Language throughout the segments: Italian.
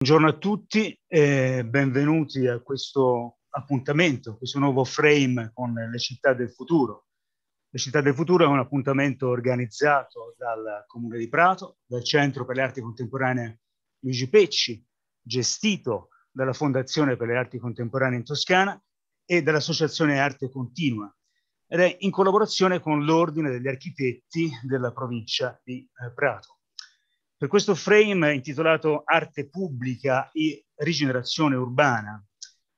Buongiorno a tutti e benvenuti a questo appuntamento, questo nuovo frame con le città del futuro. Le città del futuro è un appuntamento organizzato dal Comune di Prato, dal Centro per le Arti Contemporanee Luigi Pecci, gestito dalla Fondazione per le Arti Contemporanee in Toscana e dall'Associazione Arte Continua ed è in collaborazione con l'Ordine degli Architetti della provincia di eh, Prato. Per questo frame intitolato Arte pubblica e rigenerazione urbana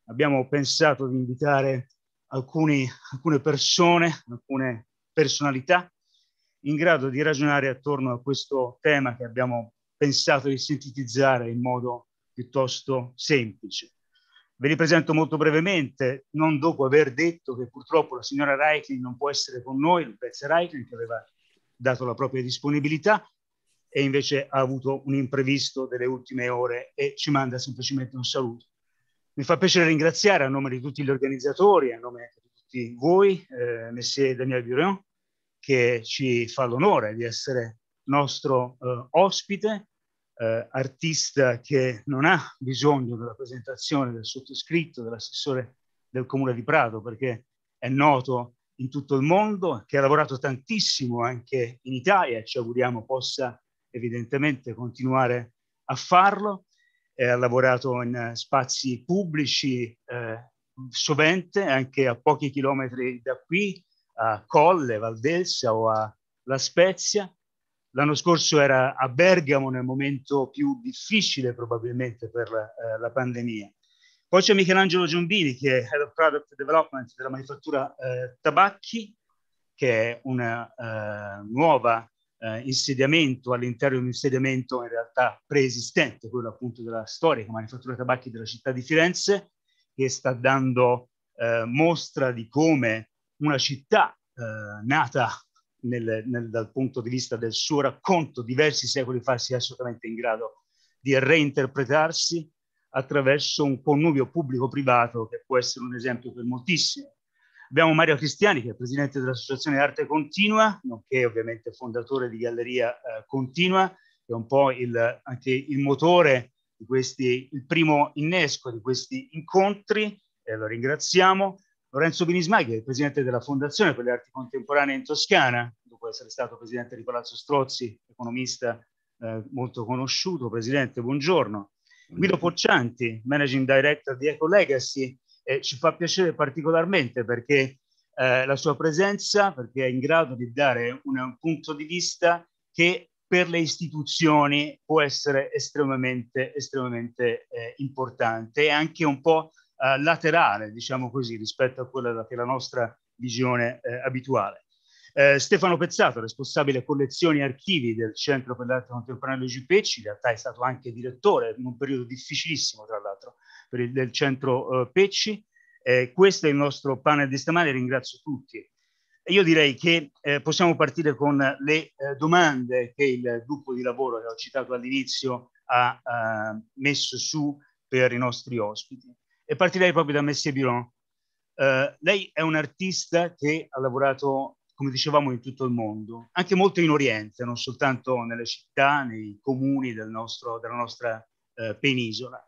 abbiamo pensato di invitare alcuni, alcune persone, alcune personalità in grado di ragionare attorno a questo tema che abbiamo pensato di sintetizzare in modo piuttosto semplice. Ve li presento molto brevemente, non dopo aver detto che purtroppo la signora Reichling non può essere con noi, Lupezia Reichling, che aveva dato la propria disponibilità, e invece ha avuto un imprevisto delle ultime ore e ci manda semplicemente un saluto. Mi fa piacere ringraziare a nome di tutti gli organizzatori, a nome di tutti voi, eh, Messie Daniel Bureau, che ci fa l'onore di essere nostro eh, ospite, eh, artista che non ha bisogno della presentazione del sottoscritto, dell'assessore del Comune di Prato, perché è noto in tutto il mondo, che ha lavorato tantissimo anche in Italia ci auguriamo possa evidentemente continuare a farlo. Eh, ha lavorato in spazi pubblici eh, sovente, anche a pochi chilometri da qui, a Colle, Valdelsa o a La Spezia. L'anno scorso era a Bergamo nel momento più difficile probabilmente per eh, la pandemia. Poi c'è Michelangelo Giombini che è Head of Product Development della manifattura eh, Tabacchi, che è una eh, nuova eh, insediamento all'interno di un insediamento in realtà preesistente, quello appunto della storica manifattura tabacchi della città di Firenze, che sta dando eh, mostra di come una città eh, nata nel, nel, dal punto di vista del suo racconto diversi secoli fa sia assolutamente in grado di reinterpretarsi attraverso un connubio pubblico-privato che può essere un esempio per moltissimi. Abbiamo Mario Cristiani, che è presidente dell'Associazione Arte Continua, nonché ovviamente fondatore di Galleria eh, Continua, che è un po' il, anche il motore di questi, il primo innesco di questi incontri, e lo ringraziamo. Lorenzo Binismai, che è il presidente della Fondazione per le Arti Contemporanee in Toscana, dopo essere stato presidente di Palazzo Strozzi, economista eh, molto conosciuto. Presidente, buongiorno. Guido Poccianti, Managing Director di Eco Legacy, eh, ci fa piacere particolarmente perché eh, la sua presenza, perché è in grado di dare un, un punto di vista che per le istituzioni può essere estremamente, estremamente eh, importante e anche un po' eh, laterale, diciamo così, rispetto a quella che è la nostra visione eh, abituale. Eh, Stefano Pezzato, responsabile collezioni e archivi del Centro per l'Arte Contemporanea Luigi Pecci, in realtà è stato anche direttore in un periodo difficilissimo, tra l'altro, il, del Centro eh, Pecci. Eh, questo è il nostro panel di stamane, ringrazio tutti. Io direi che eh, possiamo partire con le eh, domande che il gruppo di lavoro che ho citato all'inizio ha messo su per i nostri ospiti. E partirei proprio da Messie Biron. Lei è un artista che ha lavorato come dicevamo, in tutto il mondo, anche molto in Oriente, non soltanto nelle città, nei comuni del nostro, della nostra eh, penisola.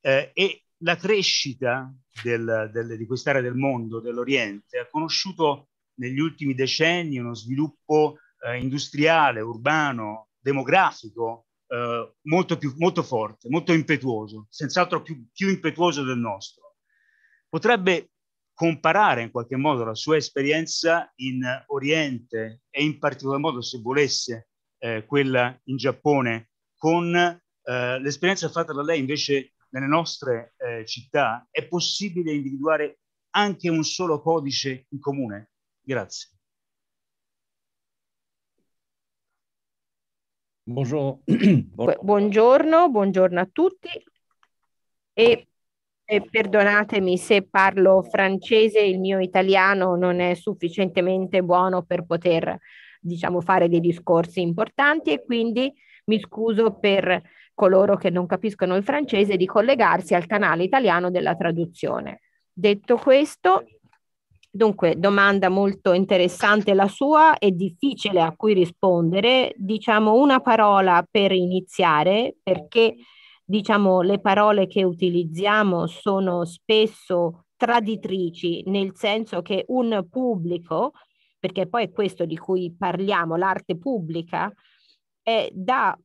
Eh, e la crescita del, del, di quest'area del mondo, dell'Oriente, ha conosciuto negli ultimi decenni uno sviluppo eh, industriale, urbano, demografico eh, molto, più, molto forte, molto impetuoso, senz'altro più, più impetuoso del nostro. Potrebbe comparare in qualche modo la sua esperienza in Oriente e in particolar modo, se volesse, eh, quella in Giappone, con eh, l'esperienza fatta da lei invece nelle nostre eh, città, è possibile individuare anche un solo codice in comune? Grazie. Buongiorno, buongiorno, buongiorno a tutti. E e perdonatemi se parlo francese, il mio italiano non è sufficientemente buono per poter, diciamo, fare dei discorsi importanti e quindi mi scuso per coloro che non capiscono il francese di collegarsi al canale italiano della traduzione. Detto questo, dunque, domanda molto interessante la sua e difficile a cui rispondere. Diciamo una parola per iniziare, perché diciamo, le parole che utilizziamo sono spesso traditrici, nel senso che un pubblico, perché poi è questo di cui parliamo, l'arte pubblica, è da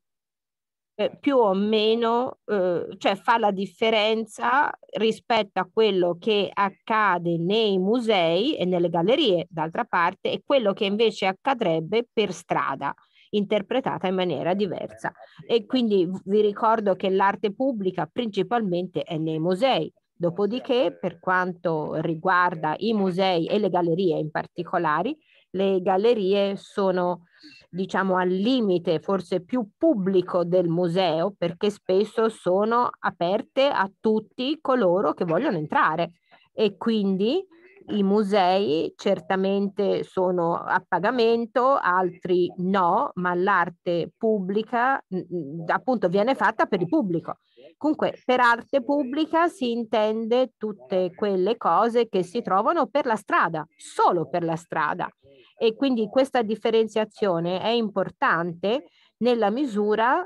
eh, più o meno, eh, cioè fa la differenza rispetto a quello che accade nei musei e nelle gallerie, d'altra parte, e quello che invece accadrebbe per strada interpretata in maniera diversa. E quindi vi ricordo che l'arte pubblica principalmente è nei musei. Dopodiché, per quanto riguarda i musei e le gallerie in particolare, le gallerie sono diciamo al limite forse più pubblico del museo perché spesso sono aperte a tutti coloro che vogliono entrare e quindi i musei certamente sono a pagamento, altri no, ma l'arte pubblica appunto viene fatta per il pubblico. Comunque per arte pubblica si intende tutte quelle cose che si trovano per la strada, solo per la strada. E quindi questa differenziazione è importante nella misura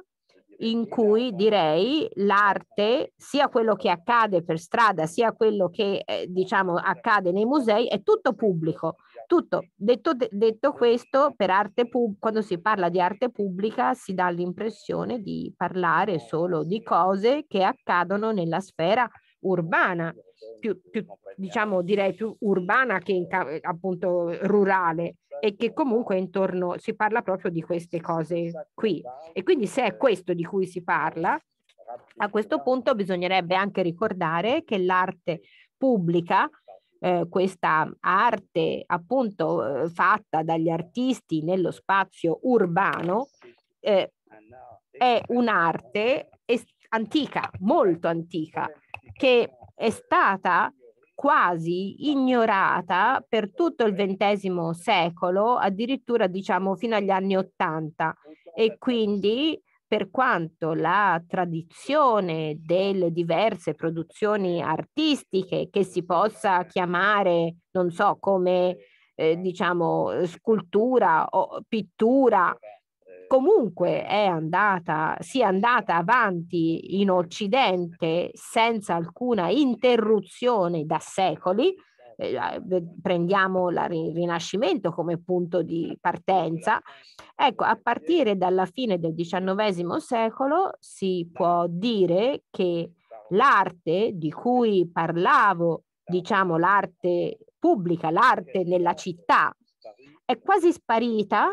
in cui direi l'arte, sia quello che accade per strada, sia quello che eh, diciamo accade nei musei, è tutto pubblico. Tutto. Detto, detto questo, pub- quando si parla di arte pubblica si dà l'impressione di parlare solo di cose che accadono nella sfera urbana, più, più diciamo direi più urbana che appunto rurale e che comunque intorno si parla proprio di queste cose qui. E quindi se è questo di cui si parla, a questo punto bisognerebbe anche ricordare che l'arte pubblica, eh, questa arte appunto eh, fatta dagli artisti nello spazio urbano, eh, è un'arte antica, molto antica, che è stata quasi ignorata per tutto il XX secolo, addirittura diciamo fino agli anni Ottanta. E quindi per quanto la tradizione delle diverse produzioni artistiche che si possa chiamare, non so, come eh, diciamo scultura o pittura comunque è andata, sia andata avanti in Occidente senza alcuna interruzione da secoli, eh, prendiamo il Rinascimento come punto di partenza, ecco, a partire dalla fine del XIX secolo si può dire che l'arte di cui parlavo, diciamo l'arte pubblica, l'arte nella città, è quasi sparita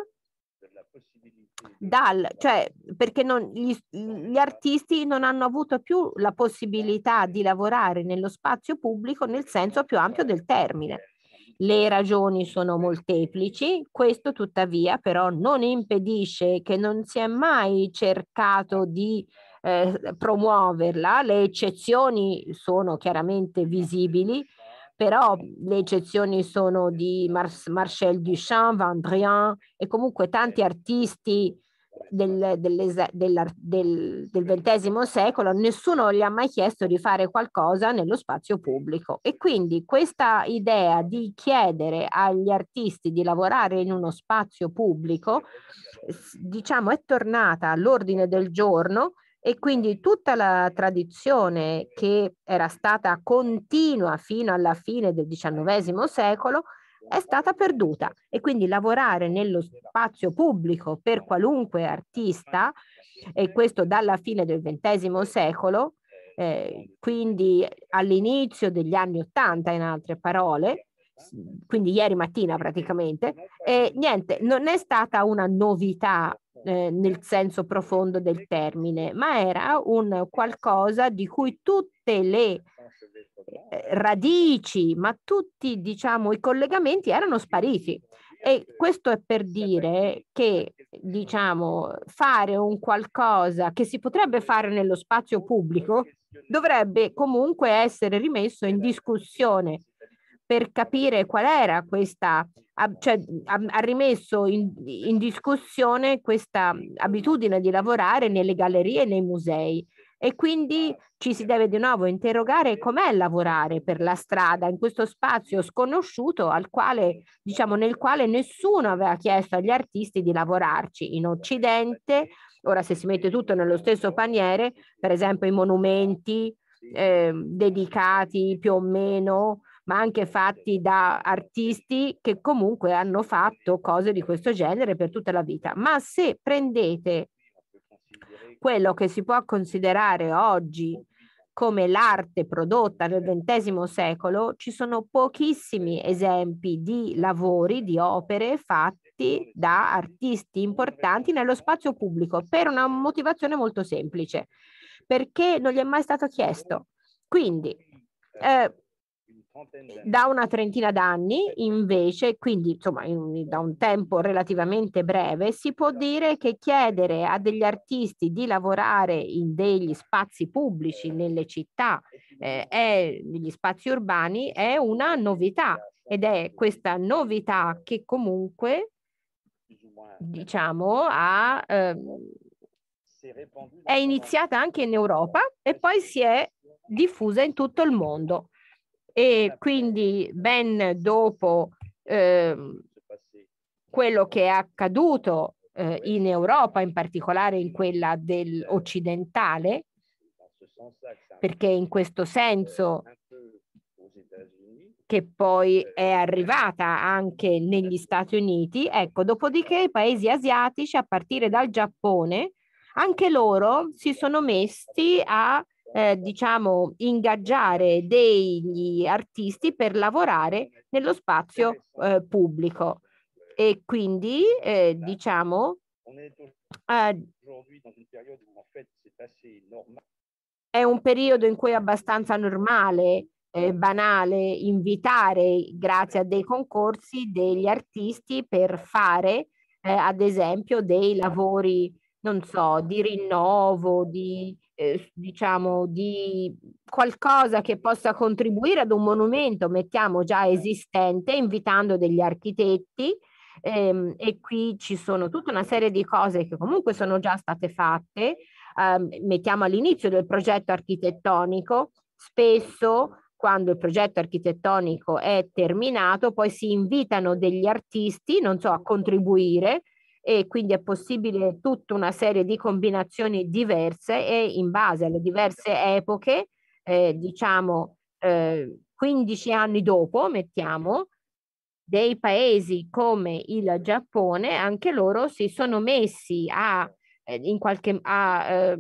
dal, cioè, perché non, gli, gli, artisti non hanno avuto più la possibilità di lavorare nello spazio pubblico nel senso più ampio del termine. Le ragioni sono molteplici, questo tuttavia però non impedisce che non si è mai cercato di eh, promuoverla, le eccezioni sono chiaramente visibili, però le eccezioni sono di Mar- Marcel Duchamp, Van Drian e comunque tanti artisti del, del, del, del XX secolo, nessuno gli ha mai chiesto di fare qualcosa nello spazio pubblico. E quindi questa idea di chiedere agli artisti di lavorare in uno spazio pubblico, diciamo, è tornata all'ordine del giorno e quindi tutta la tradizione che era stata continua fino alla fine del XIX secolo è stata perduta. E quindi lavorare nello spazio pubblico per qualunque artista, e questo dalla fine del XX secolo, eh, quindi all'inizio degli anni Ottanta in altre parole, quindi ieri mattina praticamente, e niente, non è stata una novità eh, nel senso profondo del termine, ma era un qualcosa di cui tutte le eh, radici, ma tutti diciamo i collegamenti erano spariti. E questo è per dire che, diciamo, fare un qualcosa che si potrebbe fare nello spazio pubblico dovrebbe comunque essere rimesso in discussione per capire qual era questa, cioè ha, rimesso in, in discussione questa abitudine di lavorare nelle gallerie e nei musei. E quindi ci si deve di nuovo interrogare com'è lavorare per la strada in questo spazio sconosciuto al quale, diciamo, nel quale nessuno aveva chiesto agli artisti di lavorarci in Occidente. Ora, se si mette tutto nello stesso paniere, per esempio i monumenti eh, dedicati più o meno, ma anche fatti da artisti che comunque hanno fatto cose di questo genere per tutta la vita. Ma se prendete quello che si può considerare oggi come l'arte prodotta nel XX secolo, ci sono pochissimi esempi di lavori, di opere fatti da artisti importanti nello spazio pubblico per una motivazione molto semplice, perché non gli è mai stato chiesto. Quindi, eh, da una trentina d'anni, invece, quindi insomma in, da un tempo relativamente breve, si può dire che chiedere a degli artisti di lavorare in degli spazi pubblici, nelle città eh, e negli spazi urbani è una novità ed è questa novità che comunque diciamo ha, eh, è iniziata anche in Europa e poi si è diffusa in tutto il mondo e quindi ben dopo eh, quello che è accaduto eh, in Europa, in particolare in quella dell'occidentale, perché in questo senso che poi è arrivata anche negli Stati Uniti, ecco, dopodiché i paesi asiatici, a partire dal Giappone, anche loro si sono messi a eh, diciamo, ingaggiare degli artisti per lavorare nello spazio eh, pubblico. E quindi, eh, diciamo, eh, è un periodo in cui è abbastanza normale eh, banale invitare, grazie a dei concorsi, degli artisti per fare, eh, ad esempio, dei lavori, non so, di rinnovo, di eh, diciamo, di qualcosa che possa contribuire ad un monumento, mettiamo già esistente, invitando degli architetti. Ehm, e qui ci sono tutta una serie di cose che comunque sono già state fatte. Ehm, mettiamo all'inizio del progetto architettonico, spesso quando il progetto architettonico è terminato, poi si invitano degli artisti, non so, a contribuire e quindi è possibile tutta una serie di combinazioni diverse e in base alle diverse epoche, eh, diciamo eh, 15 anni dopo, mettiamo, dei paesi come il Giappone, anche loro si sono messi a, eh, in qualche, a eh,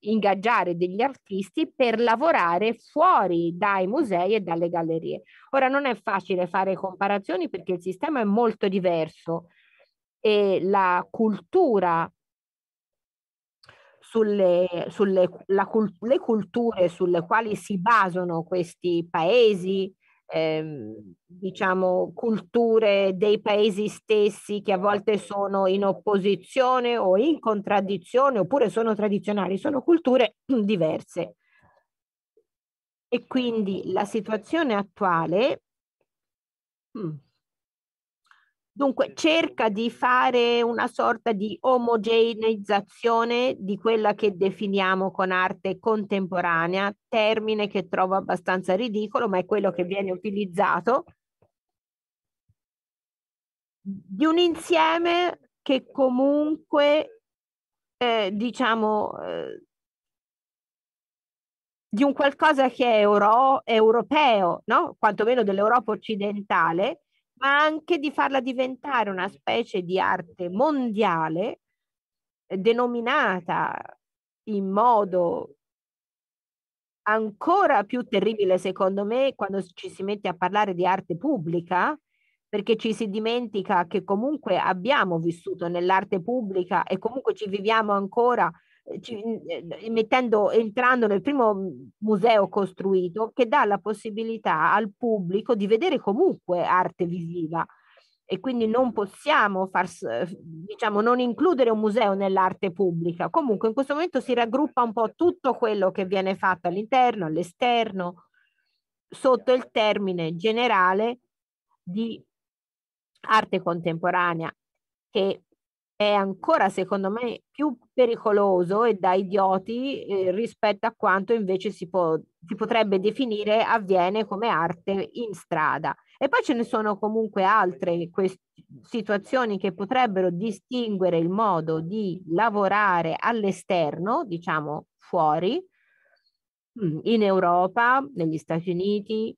ingaggiare degli artisti per lavorare fuori dai musei e dalle gallerie. Ora non è facile fare comparazioni perché il sistema è molto diverso e la cultura sulle, sulle la, le culture sulle quali si basano questi paesi, ehm, diciamo culture dei paesi stessi che a volte sono in opposizione o in contraddizione oppure sono tradizionali, sono culture diverse. E quindi la situazione attuale hmm, Dunque cerca di fare una sorta di omogeneizzazione di quella che definiamo con arte contemporanea, termine che trovo abbastanza ridicolo, ma è quello che viene utilizzato, di un insieme che comunque, eh, diciamo, eh, di un qualcosa che è euro, europeo, no? quantomeno dell'Europa occidentale, ma anche di farla diventare una specie di arte mondiale eh, denominata in modo ancora più terribile, secondo me, quando ci si mette a parlare di arte pubblica, perché ci si dimentica che comunque abbiamo vissuto nell'arte pubblica e comunque ci viviamo ancora mettendo, entrando nel primo museo costruito che dà la possibilità al pubblico di vedere comunque arte visiva e quindi non possiamo far, diciamo, non includere un museo nell'arte pubblica. Comunque in questo momento si raggruppa un po' tutto quello che viene fatto all'interno, all'esterno, sotto il termine generale di arte contemporanea, che è ancora secondo me più pericoloso e da idioti eh, rispetto a quanto invece si, può, si potrebbe definire avviene come arte in strada. E poi ce ne sono comunque altre situazioni che potrebbero distinguere il modo di lavorare all'esterno, diciamo fuori, mm, in Europa, negli Stati Uniti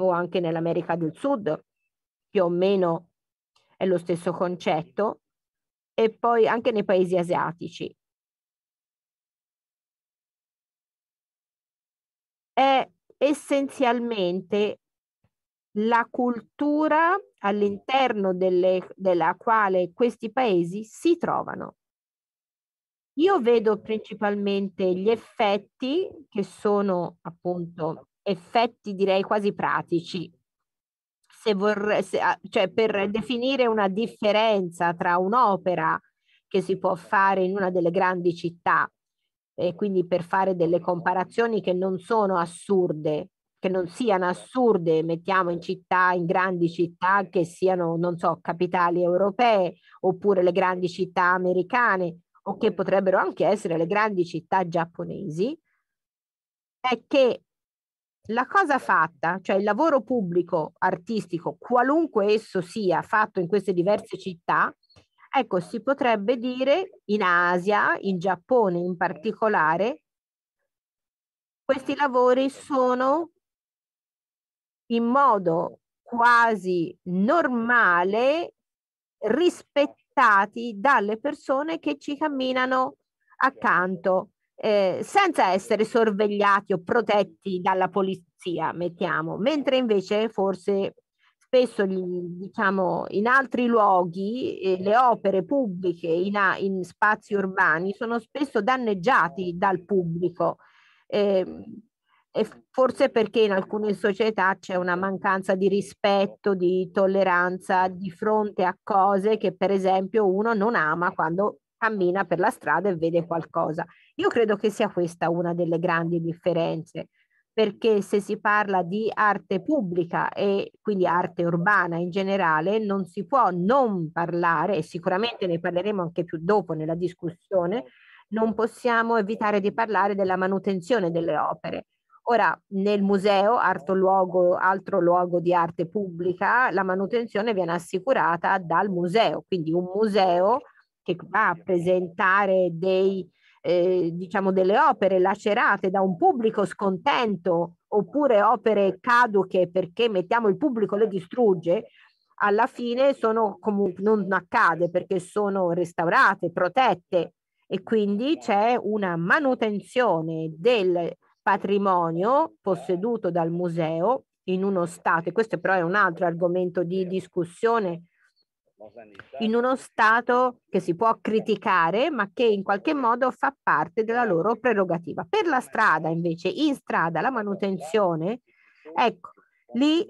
o anche nell'America del Sud, più o meno è lo stesso concetto, e poi anche nei paesi asiatici. È essenzialmente la cultura all'interno delle, della quale questi paesi si trovano. Io vedo principalmente gli effetti che sono appunto effetti direi quasi pratici. Se vorrei, se, cioè per definire una differenza tra un'opera che si può fare in una delle grandi città e quindi per fare delle comparazioni che non sono assurde che non siano assurde, mettiamo in città, in grandi città che siano, non so, capitali europee oppure le grandi città americane o che potrebbero anche essere le grandi città giapponesi, è che la cosa fatta, cioè il lavoro pubblico artistico, qualunque esso sia, fatto in queste diverse città, ecco, si potrebbe dire in Asia, in Giappone in particolare, questi lavori sono in modo quasi normale rispettati dalle persone che ci camminano accanto, eh, senza essere sorvegliati o protetti dalla polizia, mettiamo, mentre invece forse spesso diciamo, in altri luoghi eh, le opere pubbliche in, in, spazi urbani sono spesso danneggiati dal pubblico. Eh, forse perché in alcune società c'è una mancanza di rispetto, di tolleranza di fronte a cose che per esempio uno non ama quando cammina per la strada e vede qualcosa. Io credo che sia questa una delle grandi differenze, perché se si parla di arte pubblica e quindi arte urbana in generale, non si può non parlare, e sicuramente ne parleremo anche più dopo nella discussione, non possiamo evitare di parlare della manutenzione delle opere Ora, nel museo, altro luogo, altro luogo di arte pubblica, la manutenzione viene assicurata dal museo, quindi un museo che va a presentare dei, eh, diciamo delle opere lacerate da un pubblico scontento oppure opere caduche perché mettiamo il pubblico le distrugge, alla fine sono comunque non accade perché sono restaurate, protette e quindi c'è una manutenzione del patrimonio posseduto dal museo in uno Stato, e questo però è un altro argomento di discussione, in uno Stato che si può criticare, ma che in qualche modo fa parte della loro prerogativa. Per la strada, invece, in strada la manutenzione, ecco, lì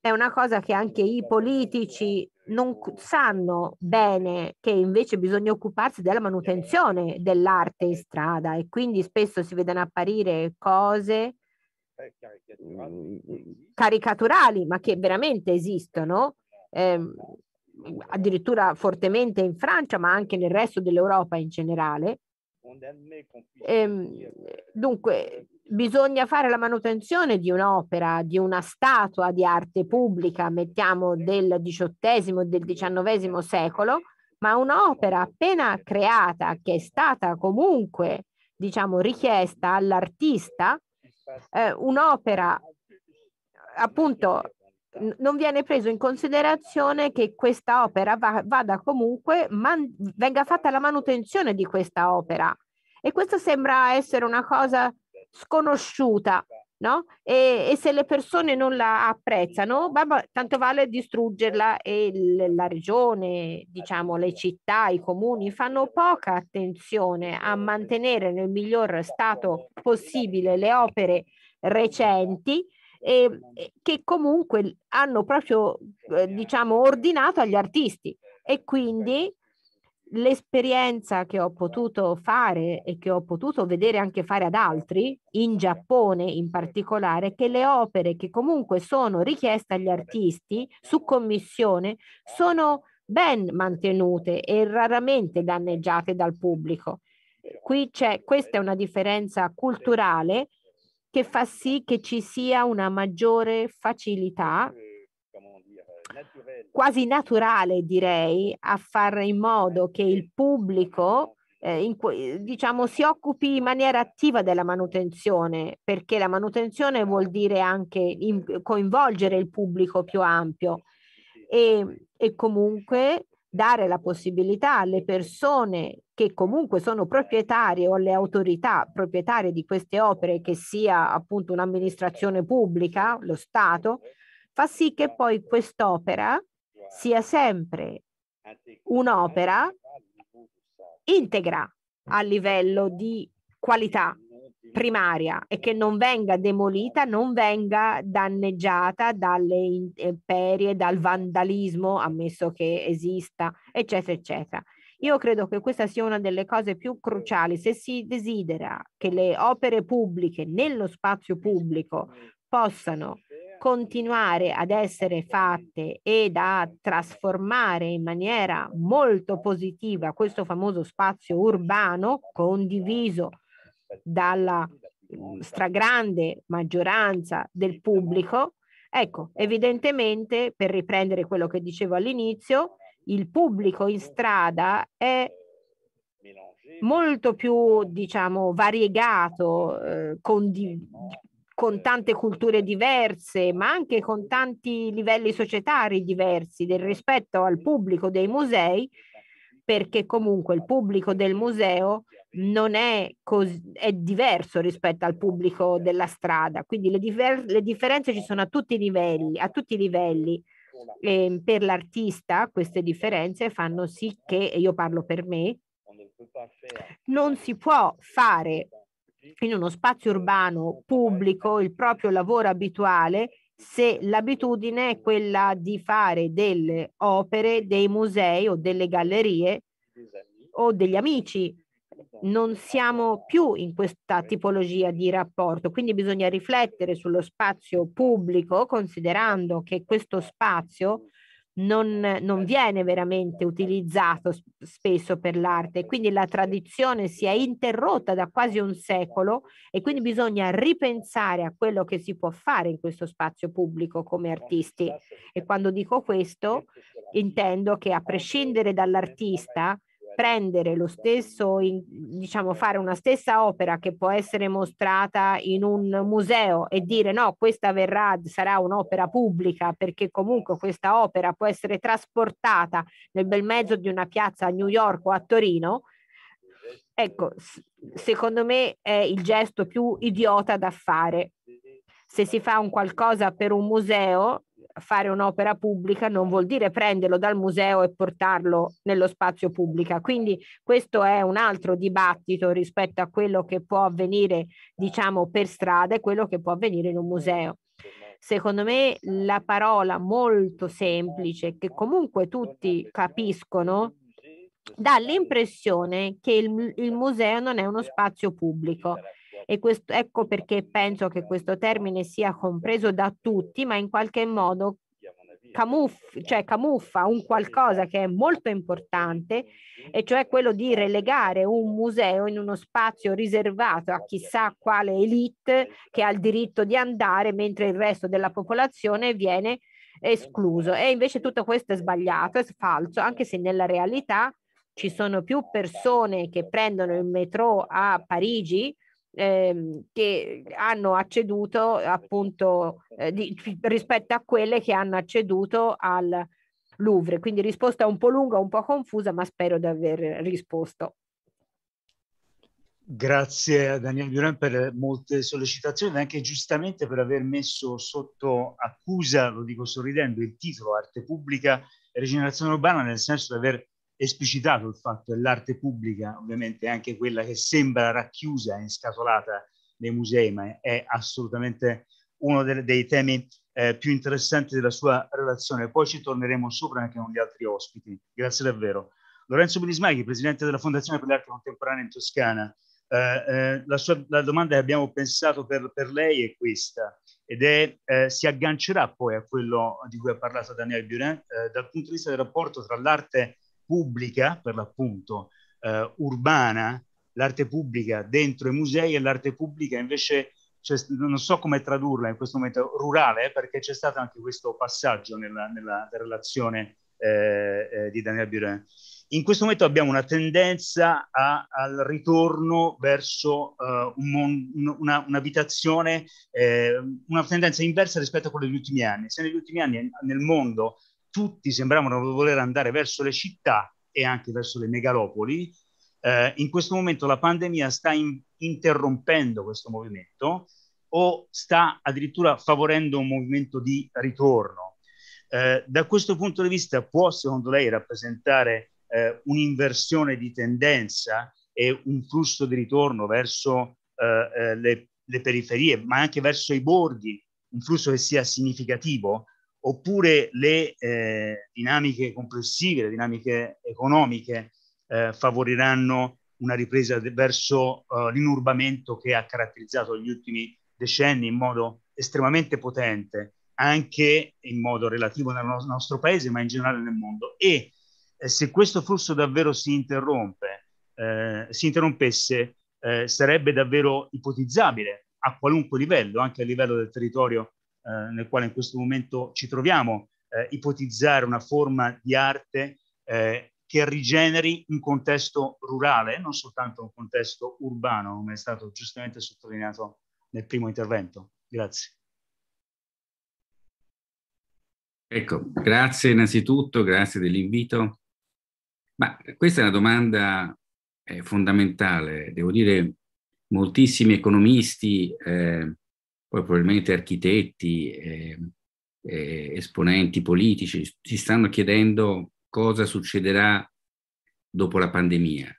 è una cosa che anche i politici non sanno bene che invece bisogna occuparsi della manutenzione dell'arte in strada e quindi spesso si vedono apparire cose caricaturali, ma che veramente esistono, eh, addirittura fortemente in Francia, ma anche nel resto dell'Europa in generale. Eh, dunque, bisogna fare la manutenzione di un'opera, di una statua di arte pubblica, mettiamo del XVIII, del XIX secolo, ma un'opera appena creata che è stata comunque, diciamo, richiesta all'artista, eh, un'opera appunto non viene preso in considerazione che questa opera va, vada comunque, man, venga fatta la manutenzione di questa opera. E questo sembra essere una cosa sconosciuta, no? E, e, se le persone non la apprezzano, bah, tanto vale distruggerla e l- la regione, diciamo, le città, i comuni fanno poca attenzione a mantenere nel miglior stato possibile le opere recenti e, che comunque hanno proprio, eh, diciamo, ordinato agli artisti e quindi l'esperienza che ho potuto fare e che ho potuto vedere anche fare ad altri, in Giappone in particolare, che le opere che comunque sono richieste agli artisti su commissione sono ben mantenute e raramente danneggiate dal pubblico. Qui c'è, questa è una differenza culturale che fa sì che ci sia una maggiore facilità quasi naturale, direi, a fare in modo che il pubblico eh, in, diciamo, si occupi in maniera attiva della manutenzione, perché la manutenzione vuol dire anche in, coinvolgere il pubblico più ampio. E, e comunque dare la possibilità alle persone che comunque sono proprietarie o alle autorità proprietarie di queste opere, che sia appunto un'amministrazione pubblica, lo Stato, fa sì che poi quest'opera sia sempre un'opera integra a livello di qualità primaria e che non venga demolita, non venga danneggiata dalle intemperie, dal vandalismo, ammesso che esista, eccetera, eccetera. Io credo che questa sia una delle cose più cruciali. Se si desidera che le opere pubbliche nello spazio pubblico possano continuare ad essere fatte e da trasformare in maniera molto positiva questo famoso spazio urbano condiviso dalla mm, stragrande maggioranza del pubblico, ecco, evidentemente, per riprendere quello che dicevo all'inizio, il pubblico in strada è molto più, diciamo, variegato, eh, condi- con tante culture diverse, ma anche con tanti livelli societari diversi del rispetto al pubblico dei musei, perché comunque il pubblico del museo non è, così, è diverso rispetto al pubblico della strada, quindi le, diver- le differenze ci sono a tutti i livelli, a tutti i livelli. E per l'artista queste differenze fanno sì che, io parlo per me, non si può fare in uno spazio urbano pubblico il proprio lavoro abituale se l'abitudine è quella di fare delle opere, dei musei o delle gallerie o degli amici. Non siamo più in questa tipologia di rapporto, quindi bisogna riflettere sullo spazio pubblico considerando che questo spazio non, non viene veramente utilizzato spesso per l'arte, quindi la tradizione si è interrotta da quasi un secolo e quindi bisogna ripensare a quello che si può fare in questo spazio pubblico come artisti. E quando dico questo intendo che a prescindere dall'artista, prendere lo stesso, in, diciamo fare una stessa opera che può essere mostrata in un museo e dire no, questa verrà, sarà un'opera pubblica perché comunque questa opera può essere trasportata nel bel mezzo di una piazza a New York o a Torino, ecco, secondo me è il gesto più idiota da fare. Se si fa un qualcosa per un museo, fare un'opera pubblica non vuol dire prenderlo dal museo e portarlo nello spazio pubblico. Quindi questo è un altro dibattito rispetto a quello che può avvenire, diciamo, per strada e quello che può avvenire in un museo. Secondo me la parola molto semplice, che comunque tutti capiscono, dà l'impressione che il, il museo non è uno spazio pubblico e questo, ecco perché penso che questo termine sia compreso da tutti, ma in qualche modo camuff, cioè camuffa un qualcosa che è molto importante, e cioè quello di relegare un museo in uno spazio riservato a chissà quale elite che ha il diritto di andare, mentre il resto della popolazione viene escluso. E invece tutto questo è sbagliato, è falso, anche se nella realtà ci sono più persone che prendono il metro a Parigi ehm, che hanno acceduto appunto eh, di, rispetto a quelle che hanno acceduto al Louvre. Quindi risposta un po' lunga, un po' confusa, ma spero di aver risposto. Grazie a Daniele Duran per molte sollecitazioni e anche giustamente per aver messo sotto accusa, lo dico sorridendo, il titolo Arte pubblica e rigenerazione urbana, nel senso di aver esplicitato il fatto che l'arte pubblica, ovviamente anche quella che sembra racchiusa e inscatolata nei musei, ma è assolutamente uno dei, dei temi eh, più interessanti della sua relazione. Poi ci torneremo sopra anche con gli altri ospiti. Grazie davvero. Lorenzo Benismaghi, presidente della Fondazione per l'Arte Contemporanea in Toscana. Eh, eh, la, sua, la, domanda che abbiamo pensato per, per lei è questa ed è eh, si aggancerà poi a quello di cui ha parlato Daniel Buren eh, dal punto di vista del rapporto tra l'arte pubblica, per l'appunto eh, urbana, l'arte pubblica dentro i musei e l'arte pubblica invece non so come tradurla in questo momento, rurale, perché c'è stato anche questo passaggio nella, nella relazione eh, eh, di Daniel Buren. In questo momento abbiamo una tendenza a, al ritorno verso uh, un, una, un'abitazione, eh, una tendenza inversa rispetto a quella degli ultimi anni. Se negli ultimi anni nel mondo tutti sembravano voler andare verso le città e anche verso le megalopoli, eh, in questo momento la pandemia sta in, interrompendo questo movimento o sta addirittura favorendo un movimento di ritorno. Eh, da questo punto di vista può secondo lei rappresentare eh, un'inversione di tendenza e un flusso di ritorno verso eh, eh, le, le, periferie, ma anche verso i borghi, un flusso che sia significativo, oppure le eh, dinamiche complessive, le dinamiche economiche eh, favoriranno una ripresa de- verso uh, l'inurbamento che ha caratterizzato gli ultimi decenni in modo estremamente potente, anche in modo relativo nel no- nostro paese, ma in generale nel mondo. E eh, se questo flusso davvero si interrompe, eh, si interrompesse, eh, sarebbe davvero ipotizzabile a qualunque livello, anche a livello del territorio eh, nel quale in questo momento ci troviamo, eh, ipotizzare una forma di arte eh, che rigeneri un contesto rurale, non soltanto un contesto urbano, come è stato giustamente sottolineato nel primo intervento. Grazie. Ecco, grazie innanzitutto, grazie dell'invito. Ma questa è una domanda eh, fondamentale. Devo dire, moltissimi economisti, eh, poi probabilmente architetti, eh, eh, esponenti politici, si stanno chiedendo cosa succederà dopo la pandemia,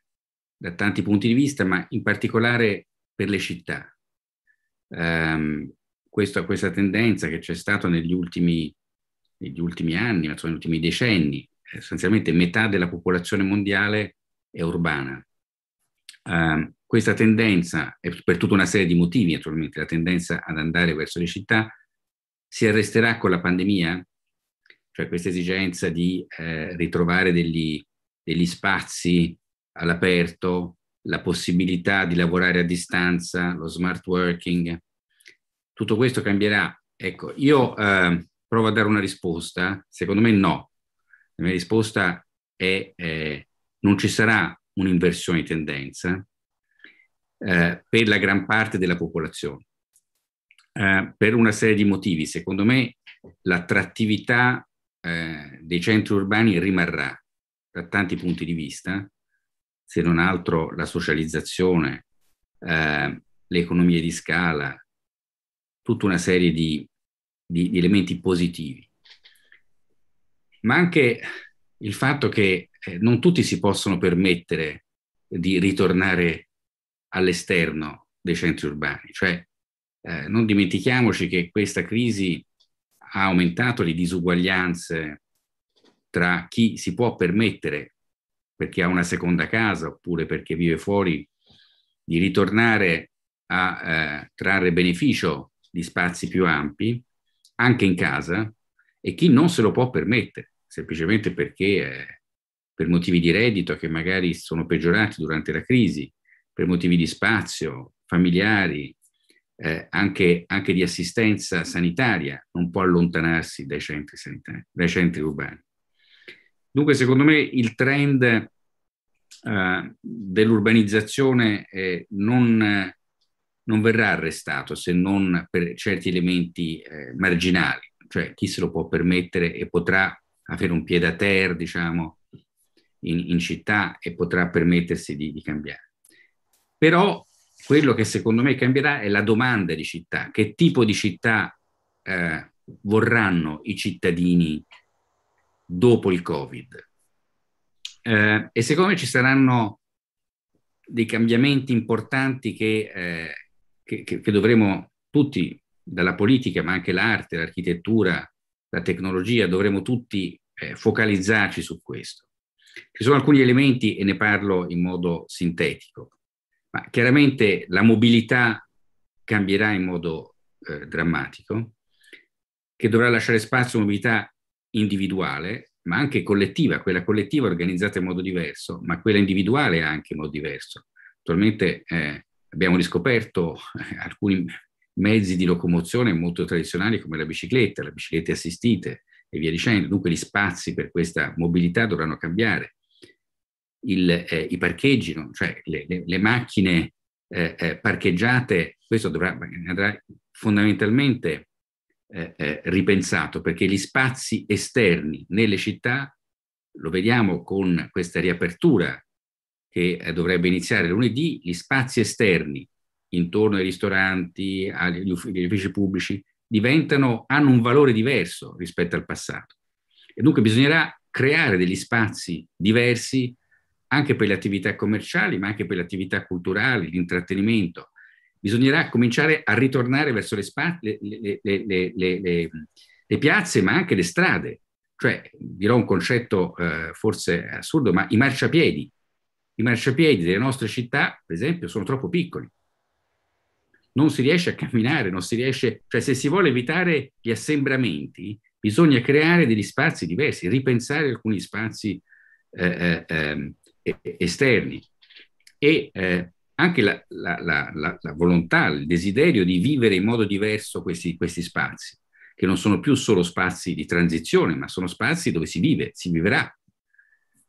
da tanti punti di vista, ma in particolare per le città. Um, questo, questa tendenza che c'è stata negli ultimi, negli ultimi anni, ma negli ultimi decenni, essenzialmente metà della popolazione mondiale è urbana. Uh, questa tendenza, per tutta una serie di motivi, naturalmente, la tendenza ad andare verso le città, si arresterà con la pandemia? Cioè questa esigenza di eh, ritrovare degli, degli spazi all'aperto, la possibilità di lavorare a distanza, lo smart working, tutto questo cambierà. Ecco, io eh, provo a dare una risposta, secondo me no, la mia risposta è eh, non ci sarà un'inversione di tendenza eh, per la gran parte della popolazione, eh, per una serie di motivi. Secondo me l'attrattività eh, dei centri urbani rimarrà da tanti punti di vista, se non altro la socializzazione, eh, le economie di scala, tutta una serie di, di, di elementi positivi ma anche il fatto che eh, non tutti si possono permettere di ritornare all'esterno dei centri urbani. Cioè, eh, non dimentichiamoci che questa crisi ha aumentato le disuguaglianze tra chi si può permettere, perché ha una seconda casa oppure perché vive fuori, di ritornare a eh, trarre beneficio di spazi più ampi, anche in casa, e chi non se lo può permettere semplicemente perché eh, per motivi di reddito che magari sono peggiorati durante la crisi, per motivi di spazio, familiari, eh, anche, anche, di assistenza sanitaria, non può allontanarsi dai centri, sanitari, dai centri urbani. Dunque, secondo me, il trend eh, dell'urbanizzazione eh, non, non, verrà arrestato se non per certi elementi eh, marginali, cioè chi se lo può permettere e potrà avere un piede a terra, diciamo, in, in, città e potrà permettersi di, di, cambiare. Però quello che secondo me cambierà è la domanda di città. Che tipo di città eh, vorranno i cittadini dopo il Covid? Eh, e secondo me ci saranno dei cambiamenti importanti che, eh, che, che dovremo tutti, dalla politica, ma anche l'arte, l'architettura, la tecnologia, dovremo tutti eh, focalizzarci su questo. Ci sono alcuni elementi e ne parlo in modo sintetico, ma chiaramente la mobilità cambierà in modo eh, drammatico, che dovrà lasciare spazio a mobilità individuale, ma anche collettiva, quella collettiva organizzata in modo diverso, ma quella individuale anche in modo diverso. Attualmente eh, abbiamo riscoperto eh, alcuni mezzi di locomozione molto tradizionali come la bicicletta, le biciclette assistite e via dicendo. Dunque gli spazi per questa mobilità dovranno cambiare. Il, eh, I parcheggi, no? cioè le, le, le macchine eh, eh, parcheggiate, questo dovrà, andrà fondamentalmente eh, eh, ripensato perché gli spazi esterni nelle città, lo vediamo con questa riapertura che dovrebbe iniziare lunedì, gli spazi esterni intorno ai ristoranti, agli uffici pubblici, diventano, hanno un valore diverso rispetto al passato. E dunque bisognerà creare degli spazi diversi anche per le attività commerciali, ma anche per le attività culturali, l'intrattenimento. Bisognerà cominciare a ritornare verso le, spa- le, le, le, piazze, ma anche le strade. Cioè, dirò un concetto eh, forse assurdo, ma i marciapiedi. I marciapiedi delle nostre città, per esempio, sono troppo piccoli non si riesce a camminare, non si riesce, cioè se si vuole evitare gli assembramenti, bisogna creare degli spazi diversi, ripensare alcuni spazi eh, eh, eh, esterni e eh, anche la, la, la, la, volontà, il desiderio di vivere in modo diverso questi, questi spazi, che non sono più solo spazi di transizione, ma sono spazi dove si vive, si vivrà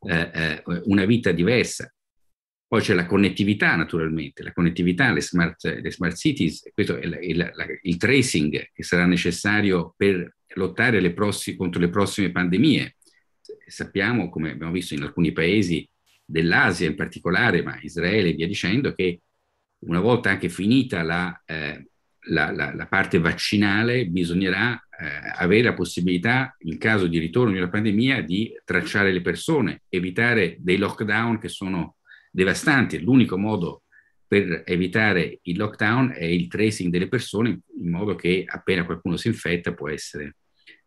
eh, eh, una vita diversa. Poi c'è la connettività, naturalmente, la connettività, le smart, le smart cities, questo è il, il, tracing che sarà necessario per lottare le prossi, contro le prossime pandemie. Sappiamo, come abbiamo visto in alcuni paesi dell'Asia in particolare, ma Israele e via dicendo, che una volta anche finita la, eh, la, la, la parte vaccinale, bisognerà eh, avere la possibilità, in caso di ritorno di una pandemia, di tracciare le persone, evitare dei lockdown che sono devastanti. L'unico modo per evitare il lockdown è il tracing delle persone, in modo che appena qualcuno si infetta può essere,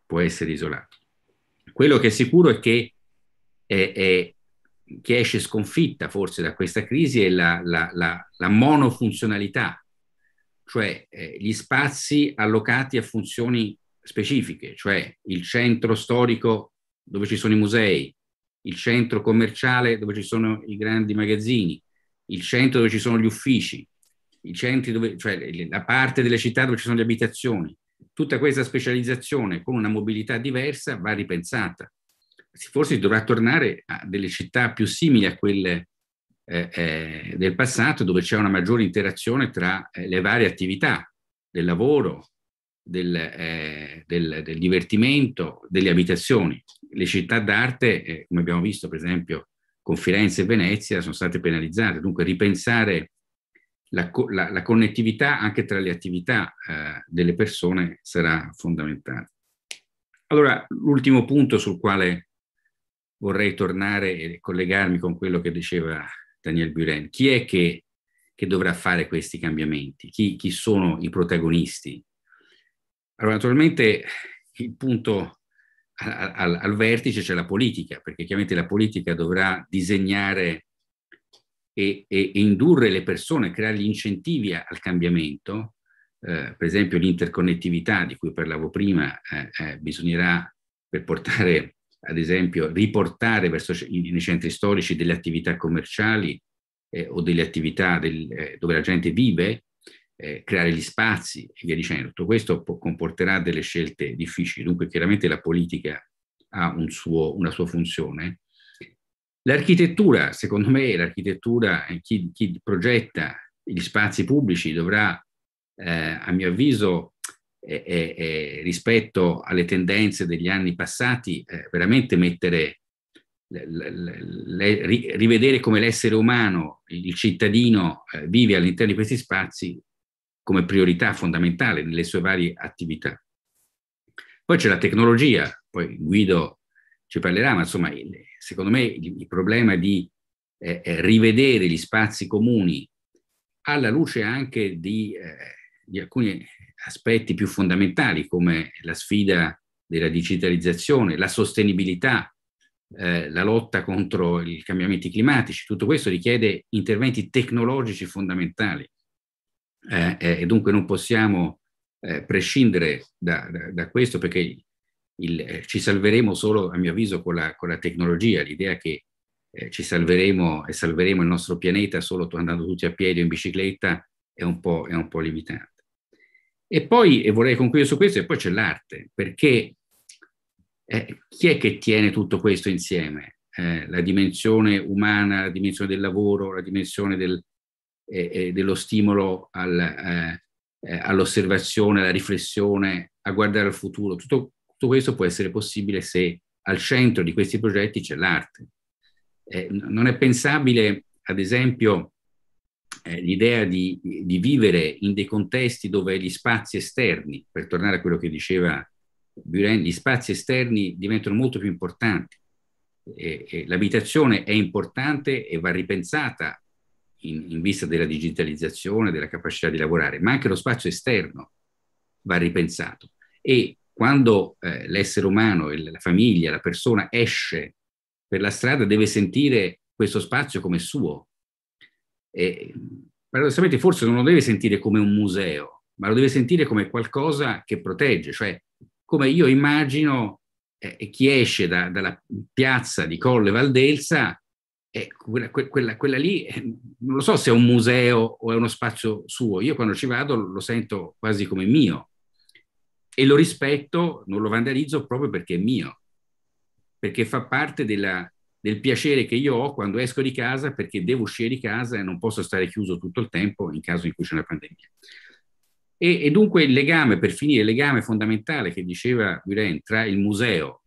può essere isolato. Quello che è sicuro è che è, è, chi esce sconfitta forse da questa crisi è la, la, la, la monofunzionalità, cioè eh, gli spazi allocati a funzioni specifiche, cioè il centro storico dove ci sono i musei, il centro commerciale dove ci sono i grandi magazzini, il centro dove ci sono gli uffici, i centri dove, cioè la parte delle città dove ci sono le abitazioni. Tutta questa specializzazione con una mobilità diversa va ripensata. Forse si dovrà tornare a delle città più simili a quelle eh, eh, del passato, dove c'è una maggiore interazione tra eh, le varie attività del lavoro, del, eh, del, del divertimento, delle abitazioni le città d'arte, eh, come abbiamo visto per esempio con Firenze e Venezia, sono state penalizzate. Dunque ripensare la, la, la connettività anche tra le attività eh, delle persone sarà fondamentale. Allora, l'ultimo punto sul quale vorrei tornare e collegarmi con quello che diceva Daniel Buren. Chi è che, che dovrà fare questi cambiamenti? Chi, chi sono i protagonisti? Allora, naturalmente il punto al, al, vertice c'è la politica, perché chiaramente la politica dovrà disegnare e, e, e indurre le persone, creare gli incentivi al cambiamento, eh, per esempio l'interconnettività di cui parlavo prima, eh, eh, bisognerà per portare, ad esempio, riportare verso nei centri storici delle attività commerciali eh, o delle attività del, eh, dove la gente vive, eh, creare gli spazi e via dicendo. Tutto questo comporterà delle scelte difficili, dunque chiaramente la politica ha un suo, una sua funzione. L'architettura, secondo me, l'architettura, chi, chi progetta gli spazi pubblici dovrà, eh, a mio avviso, eh, eh, rispetto alle tendenze degli anni passati, eh, veramente mettere le, le, le, rivedere come l'essere umano, il cittadino eh, vive all'interno di questi spazi come priorità fondamentale nelle sue varie attività. Poi c'è la tecnologia, poi Guido ci parlerà, ma insomma, secondo me il, il problema di eh, eh, rivedere gli spazi comuni alla luce anche di, di, alcuni aspetti più fondamentali come la sfida della digitalizzazione, la sostenibilità, eh, la lotta contro i cambiamenti climatici, tutto questo richiede interventi tecnologici fondamentali eh, eh, e dunque non possiamo eh, prescindere da, da, da, questo perché il, eh, ci salveremo solo, a mio avviso, con la, con la tecnologia, l'idea che eh, ci salveremo e salveremo il nostro pianeta solo andando tutti a piedi o in bicicletta è un po', è un po limitante. E poi, e vorrei concludere su questo, e poi c'è l'arte, perché eh, chi è che tiene tutto questo insieme? Eh, la dimensione umana, la dimensione del lavoro, la dimensione del, eh, eh dello stimolo al, eh, eh, all'osservazione, alla riflessione, a guardare al futuro. Tutto, tutto, questo può essere possibile se al centro di questi progetti c'è l'arte. non è pensabile, ad esempio, l'idea di, di vivere in dei contesti dove gli spazi esterni, per tornare a quello che diceva gli spazi esterni diventano molto più importanti. E, e l'abitazione è importante e va ripensata in, in, vista della digitalizzazione, della capacità di lavorare, ma anche lo spazio esterno va ripensato. E quando eh, l'essere umano, la famiglia, la persona esce per la strada, deve sentire questo spazio come suo. E, paradossalmente forse non lo deve sentire come un museo, ma lo deve sentire come qualcosa che protegge, cioè come io immagino eh, chi esce da, dalla piazza di Colle Valdelsa, eh, quella, quella, quella, lì, eh, non lo so se è un museo o è uno spazio suo, io quando ci vado lo sento quasi come mio e lo rispetto, non lo vandalizzo proprio perché è mio, perché fa parte della, del piacere che io ho quando esco di casa perché devo uscire di casa e non posso stare chiuso tutto il tempo in caso in cui c'è una pandemia. E, e, dunque il legame, per finire, il legame fondamentale che diceva Guiren tra il museo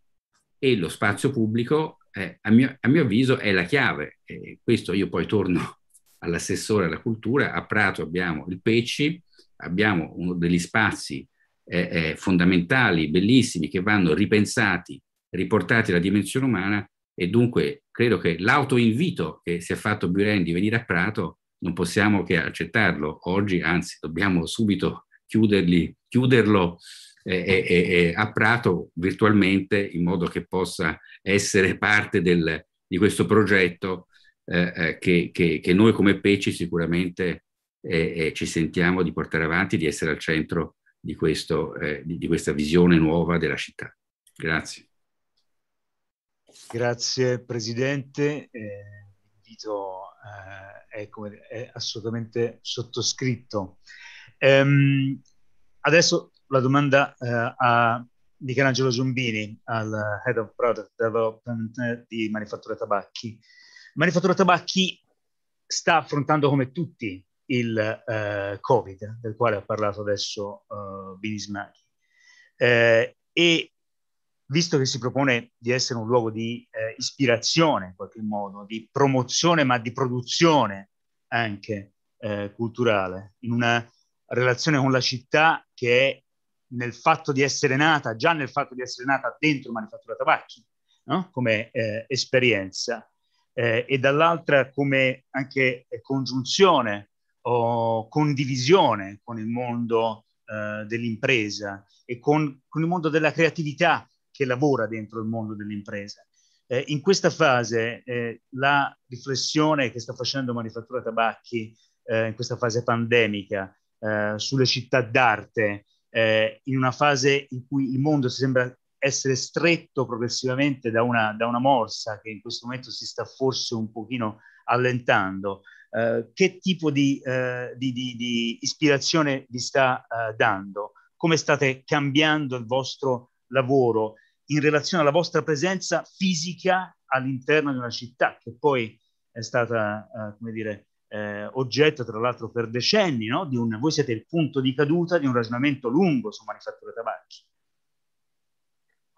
e lo spazio pubblico, eh, a, mio, a, mio, avviso, è la chiave. E questo io poi torno all'assessore alla cultura. A Prato abbiamo il Pecci, abbiamo uno degli spazi eh, eh, fondamentali, bellissimi, che vanno ripensati, riportati alla dimensione umana e dunque credo che l'autoinvito che si è fatto Buren di venire a Prato non possiamo che accettarlo oggi, anzi dobbiamo subito chiuderli, chiuderlo eh, eh, a Prato virtualmente in modo che possa essere parte del, di questo progetto eh, eh che, che, che, noi come Peci sicuramente eh, eh, ci sentiamo di portare avanti, di essere al centro di, questo, di, di questa visione nuova della città. Grazie. Grazie Presidente. l'invito è, come, è assolutamente sottoscritto. Um, adesso la domanda uh, a Michelangelo Giombini, al Head of Product Development di Manifattura Tabacchi. Manifattura Tabacchi sta affrontando come tutti il uh, Covid, del quale ha parlato adesso. Eh, e visto che si propone di essere un luogo di eh, ispirazione in qualche modo, di promozione ma di produzione anche eh, culturale, in una relazione con la città che è nel fatto di essere nata, già nel fatto di essere nata dentro Manifattura Tabacchi, no? come eh, esperienza, eh, e dall'altra come anche congiunzione o condivisione con il mondo eh, dell'impresa e con, con il mondo della creatività che lavora dentro il mondo dell'impresa. Eh, in questa fase eh, la riflessione che sta facendo Manifattura Tabacchi eh, in questa fase pandemica eh, sulle città d'arte, eh, in una fase in cui il mondo sembra essere stretto progressivamente da una, da una morsa che in questo momento si sta forse un pochino allentando, eh, che tipo di, di, di, di, ispirazione vi sta dando? Come state cambiando il vostro lavoro? In relazione alla vostra presenza fisica all'interno di una città che poi è stata, eh, come dire, eh, oggetto tra l'altro per decenni, no? di un, voi siete il punto di caduta di un ragionamento lungo su manifatture tabacchi.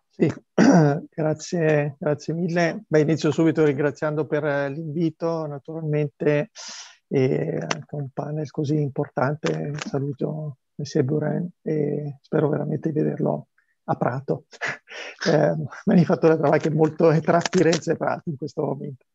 Sì, grazie, grazie mille. Beh, inizio subito ringraziando per l'invito, naturalmente, e anche un panel così importante. Saluto Messie Buren e spero veramente di vederlo a Prato. Eh, Manifattura Travaglio è molto tra Firenze e Prato in questo momento.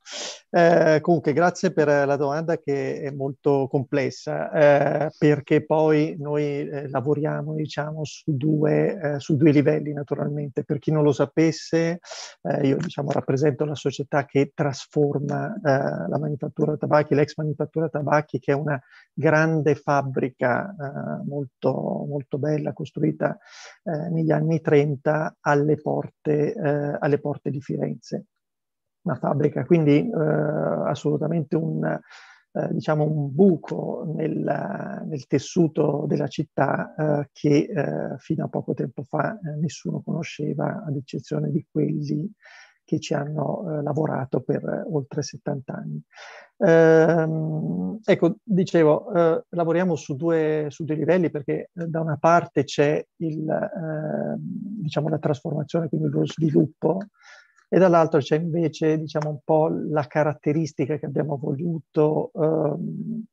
Eh, comunque, grazie per la domanda che è molto complessa, eh, perché poi noi eh, lavoriamo, diciamo, su due, eh, su due, livelli, naturalmente. Per chi non lo sapesse, eh, io, diciamo, rappresento la società che trasforma la manifattura tabacchi, l'ex manifattura tabacchi, che è una grande fabbrica molto, molto bella, costruita negli anni 30 alle porte, alle porte di Firenze una fabbrica, quindi eh, assolutamente un, eh, diciamo un buco nel, nel, tessuto della città eh, che eh, fino a poco tempo fa eh, nessuno conosceva, ad eccezione di quelli che ci hanno eh, lavorato per oltre 70 anni. Ehm, ecco, dicevo, eh, lavoriamo su due, su due, livelli perché da una parte c'è il, diciamo, la trasformazione, quindi lo sviluppo e dall'altro c'è invece diciamo un po' la caratteristica che abbiamo voluto ehm,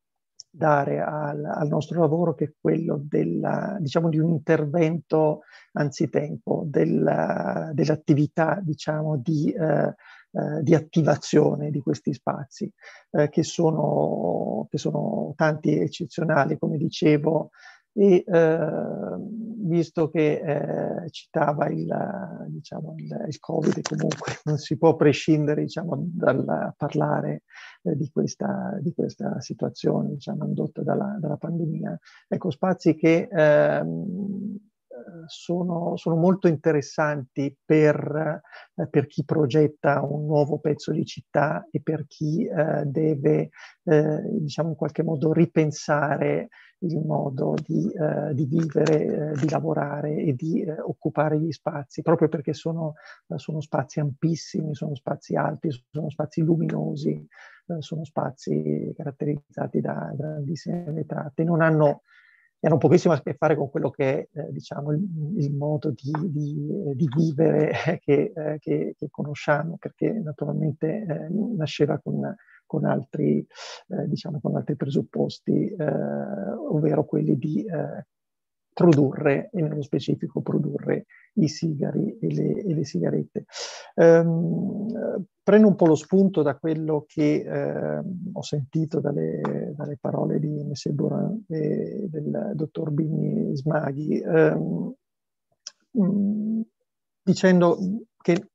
dare al, al, nostro lavoro che è quello della, diciamo, di un intervento anzitempo, della, dell'attività diciamo, di, eh, eh, di, attivazione di questi spazi eh, che, sono, che sono tanti eccezionali, come dicevo, e eh, visto che eh, citava il, diciamo, il, il, Covid, comunque non si può prescindere diciamo, dal parlare eh, di, questa, di, questa, situazione diciamo, indotta dalla, dalla, pandemia. Ecco, spazi che ehm, sono, sono, molto interessanti per, eh, per, chi progetta un nuovo pezzo di città e per chi eh, deve, eh, diciamo, in qualche modo ripensare il modo di, eh, di vivere, eh, di lavorare e di eh, occupare gli spazi, proprio perché sono, sono, spazi ampissimi, sono spazi alti, sono spazi luminosi, sono spazi caratterizzati da grandissime vetrate, non hanno, hanno pochissimo a che fare con quello che è eh, diciamo, il, il, modo di, di, di vivere che, che, che, conosciamo, perché naturalmente nasceva con con altri, eh, diciamo, con altri presupposti, eh, ovvero quelli di eh, produrre, e nello specifico produrre i sigari e le, e le sigarette. Um, prendo un po' lo spunto da quello che eh, ho sentito dalle, dalle, parole di Messé Borin e del dottor Bini Smaghi, um, dicendo che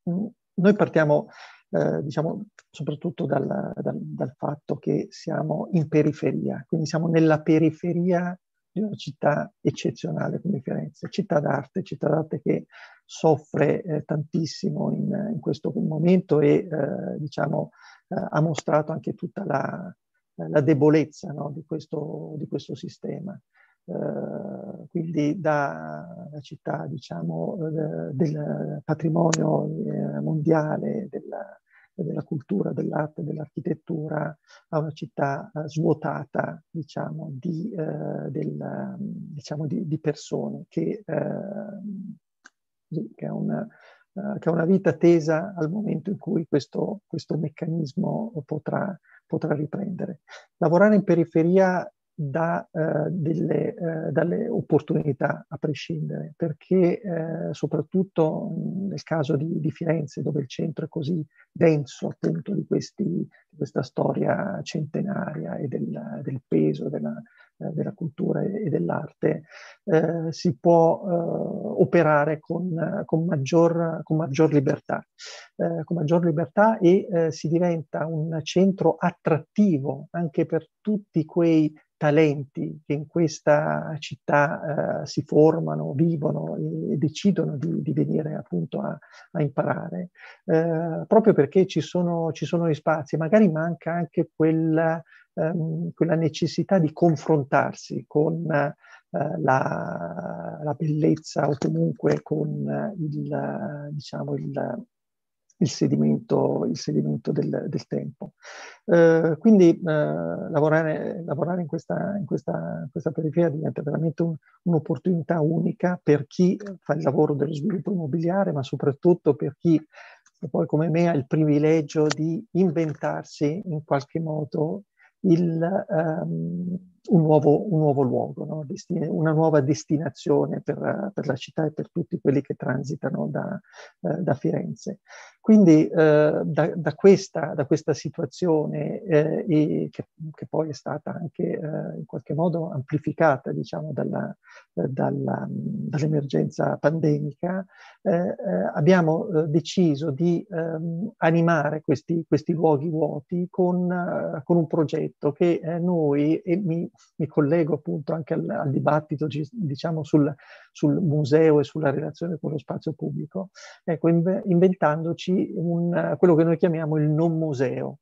noi partiamo eh, diciamo, soprattutto dal, dal, dal, fatto che siamo in periferia, quindi siamo nella periferia di una città eccezionale come Firenze, città d'arte, città d'arte che soffre eh, tantissimo in, in, questo momento e eh, diciamo, eh, ha mostrato anche tutta la, la debolezza no, di, questo, di questo sistema. Uh, quindi da città diciamo, uh, del patrimonio uh, mondiale della, della, cultura, dell'arte, dell'architettura a una città svuotata diciamo, di, del, diciamo, di, di, persone che, che, ha una, che, ha una, vita tesa al momento in cui questo, questo meccanismo potrà, potrà riprendere. Lavorare in periferia da, eh, delle, eh, dalle opportunità a prescindere, perché eh, soprattutto nel caso di, di, Firenze, dove il centro è così denso appunto di, questi, di questa storia centenaria e del, del peso della, eh, della, cultura e dell'arte, eh, si può eh, operare con, con, maggior, con, maggior, libertà, con maggior libertà e si diventa un centro attrattivo anche per tutti quei talenti che in questa città eh, si formano, vivono e, e decidono di, di, venire appunto a, a imparare, eh, proprio perché ci sono, ci sono gli spazi, magari manca anche quella, ehm, quella necessità di confrontarsi con eh, la, la, bellezza o comunque con il, diciamo, il, il sedimento, il sedimento del, del, tempo. Eh, quindi eh, lavorare, lavorare, in, questa, in, questa, in questa periferia diventa veramente un, un'opportunità unica per chi fa il lavoro dello sviluppo immobiliare, ma soprattutto per chi poi come me ha il privilegio di inventarsi in qualche modo il, um, un, nuovo, un, nuovo, luogo, no? Destin- una nuova destinazione per, per, la città e per tutti quelli che transitano da, uh, da Firenze. Quindi uh, da, da, questa, da, questa, situazione, eh, che, che, poi è stata anche eh, in qualche modo amplificata diciamo, dalla, dalla, dall'emergenza pandemica, eh, eh, abbiamo deciso di ehm, animare questi, questi, luoghi vuoti con, con un progetto che noi, e mi mi collego appunto anche al, al dibattito diciamo sul, sul, museo e sulla relazione con lo spazio pubblico, ecco, inve- un, quello che noi chiamiamo il non museo,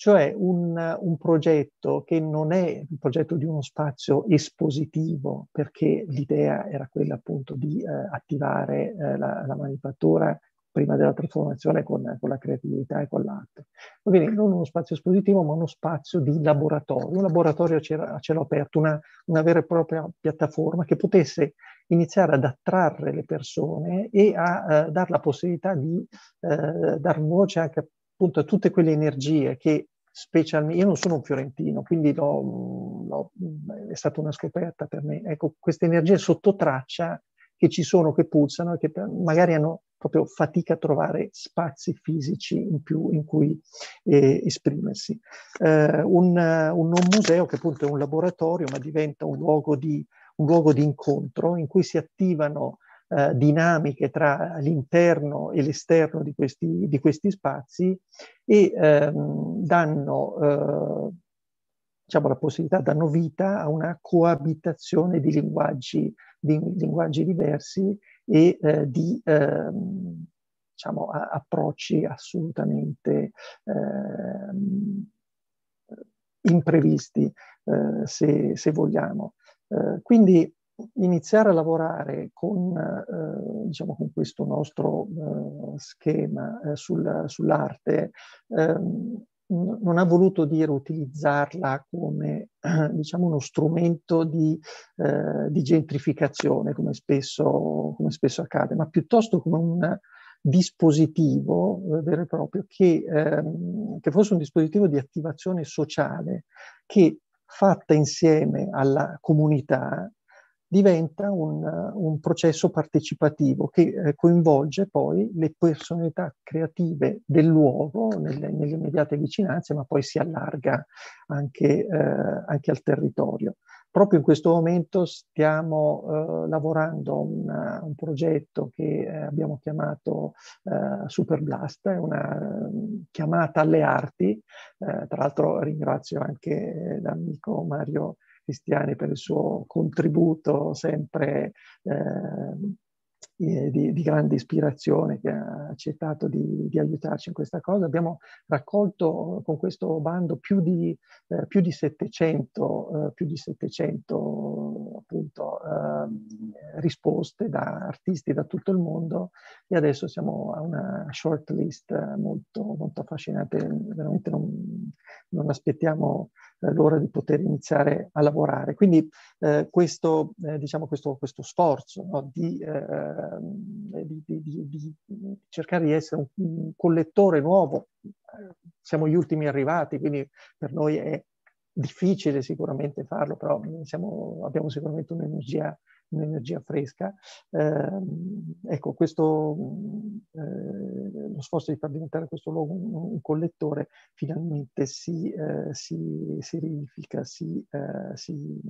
cioè un, un, progetto che non è il progetto di uno spazio espositivo, perché l'idea era quella appunto di eh, attivare eh, la, la, manifattura prima della trasformazione con, con la creatività e con l'arte. Quindi non uno spazio espositivo, ma uno spazio di laboratorio, un laboratorio a cielo aperto, una, una vera e propria piattaforma che potesse iniziare ad attrarre le persone e a eh, dare la possibilità di eh, dar voce anche appunto a tutte quelle energie che specialmente, io non sono un fiorentino, quindi l'ho, l'ho, è stata una scoperta per me, ecco, queste energie sotto traccia che ci sono, che pulsano e che magari hanno proprio fatica a trovare spazi fisici in più in cui eh, esprimersi. Eh, un, un non museo che appunto è un laboratorio, ma diventa un luogo di, un luogo di incontro in cui si attivano eh, dinamiche tra l'interno e l'esterno di questi, di questi spazi e ehm, danno eh, diciamo, la possibilità, danno vita a una coabitazione di linguaggi, di linguaggi diversi e eh, di ehm, diciamo, approcci assolutamente ehm, imprevisti, eh, se, se, vogliamo. Eh, quindi iniziare a lavorare con, eh, diciamo, con questo nostro eh, schema eh, sul, sull'arte ehm, non ha voluto dire utilizzarla come diciamo, uno strumento di, eh, di gentrificazione, come spesso, come spesso, accade, ma piuttosto come un dispositivo vero e proprio che, ehm, che fosse un dispositivo di attivazione sociale che fatta insieme alla comunità diventa un, un processo partecipativo che eh, coinvolge poi le personalità creative del luogo nelle, nelle immediate vicinanze, ma poi si allarga anche, eh, anche al territorio. Proprio in questo momento stiamo eh, lavorando a un, un progetto che eh, abbiamo chiamato eh, Super Blast, è una um, chiamata alle arti. Eh, tra l'altro ringrazio anche l'amico Mario Cristiani per il suo contributo sempre eh, di, di, grande ispirazione che ha accettato di, di, aiutarci in questa cosa. Abbiamo raccolto con questo bando più di, eh, più di 700, eh, più di 700 appunto, eh, risposte da artisti da tutto il mondo e adesso siamo a una short list molto, molto affascinante. Veramente non, non aspettiamo l'ora di poter iniziare a lavorare. Quindi eh, questo, eh, diciamo questo, questo, sforzo no, di, eh, di, di, di, cercare di essere un, un collettore nuovo, siamo gli ultimi arrivati, quindi per noi è difficile sicuramente farlo, però siamo, abbiamo sicuramente un'energia un'energia fresca. Eh, ecco, questo, eh, lo sforzo di far diventare questo luogo un, un collettore finalmente si, eh, si, si rifica, si, eh, si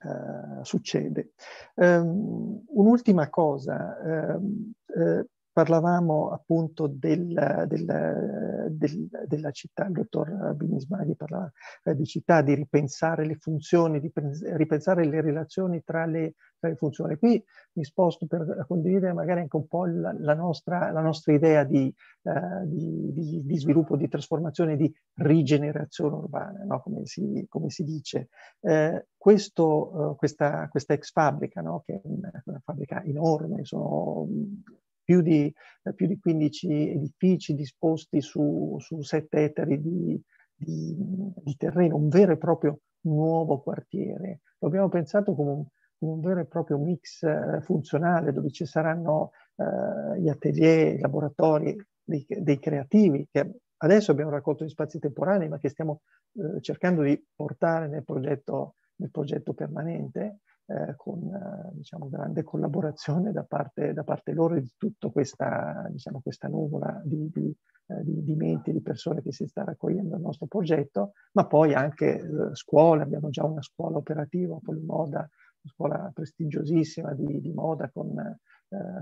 eh, succede. Um, un'ultima cosa, eh, parlavamo appunto del, del, del, della città, il dottor Binismaghi parlava eh, di città, di ripensare le funzioni, di ripensare le relazioni tra le, tra le funzioni. Qui mi sposto per condividere magari anche un po' la, la, nostra, la nostra, idea di, uh, di, di, di, sviluppo, di trasformazione, di rigenerazione urbana, no? come, si, come, si, dice. Eh, questo, uh, questa, questa, ex fabbrica, no? che è una, una fabbrica enorme, sono più di, più di 15 edifici disposti su, su 7 ettari di, di, di, terreno, un vero e proprio nuovo quartiere. Lo abbiamo pensato come un, un vero e proprio mix eh, funzionale dove ci saranno eh, gli atelier, i laboratori dei, dei, creativi che adesso abbiamo raccolto in spazi temporanei ma che stiamo eh, cercando di portare nel progetto, nel progetto permanente eh, con eh, diciamo, grande collaborazione da parte, da parte loro e di tutta questa, diciamo, questa nuvola di, di, eh, di, di, menti, di persone che si sta raccogliendo al nostro progetto, ma poi anche eh, scuole, abbiamo già una scuola operativa, Polimoda, una scuola prestigiosissima di, moda con,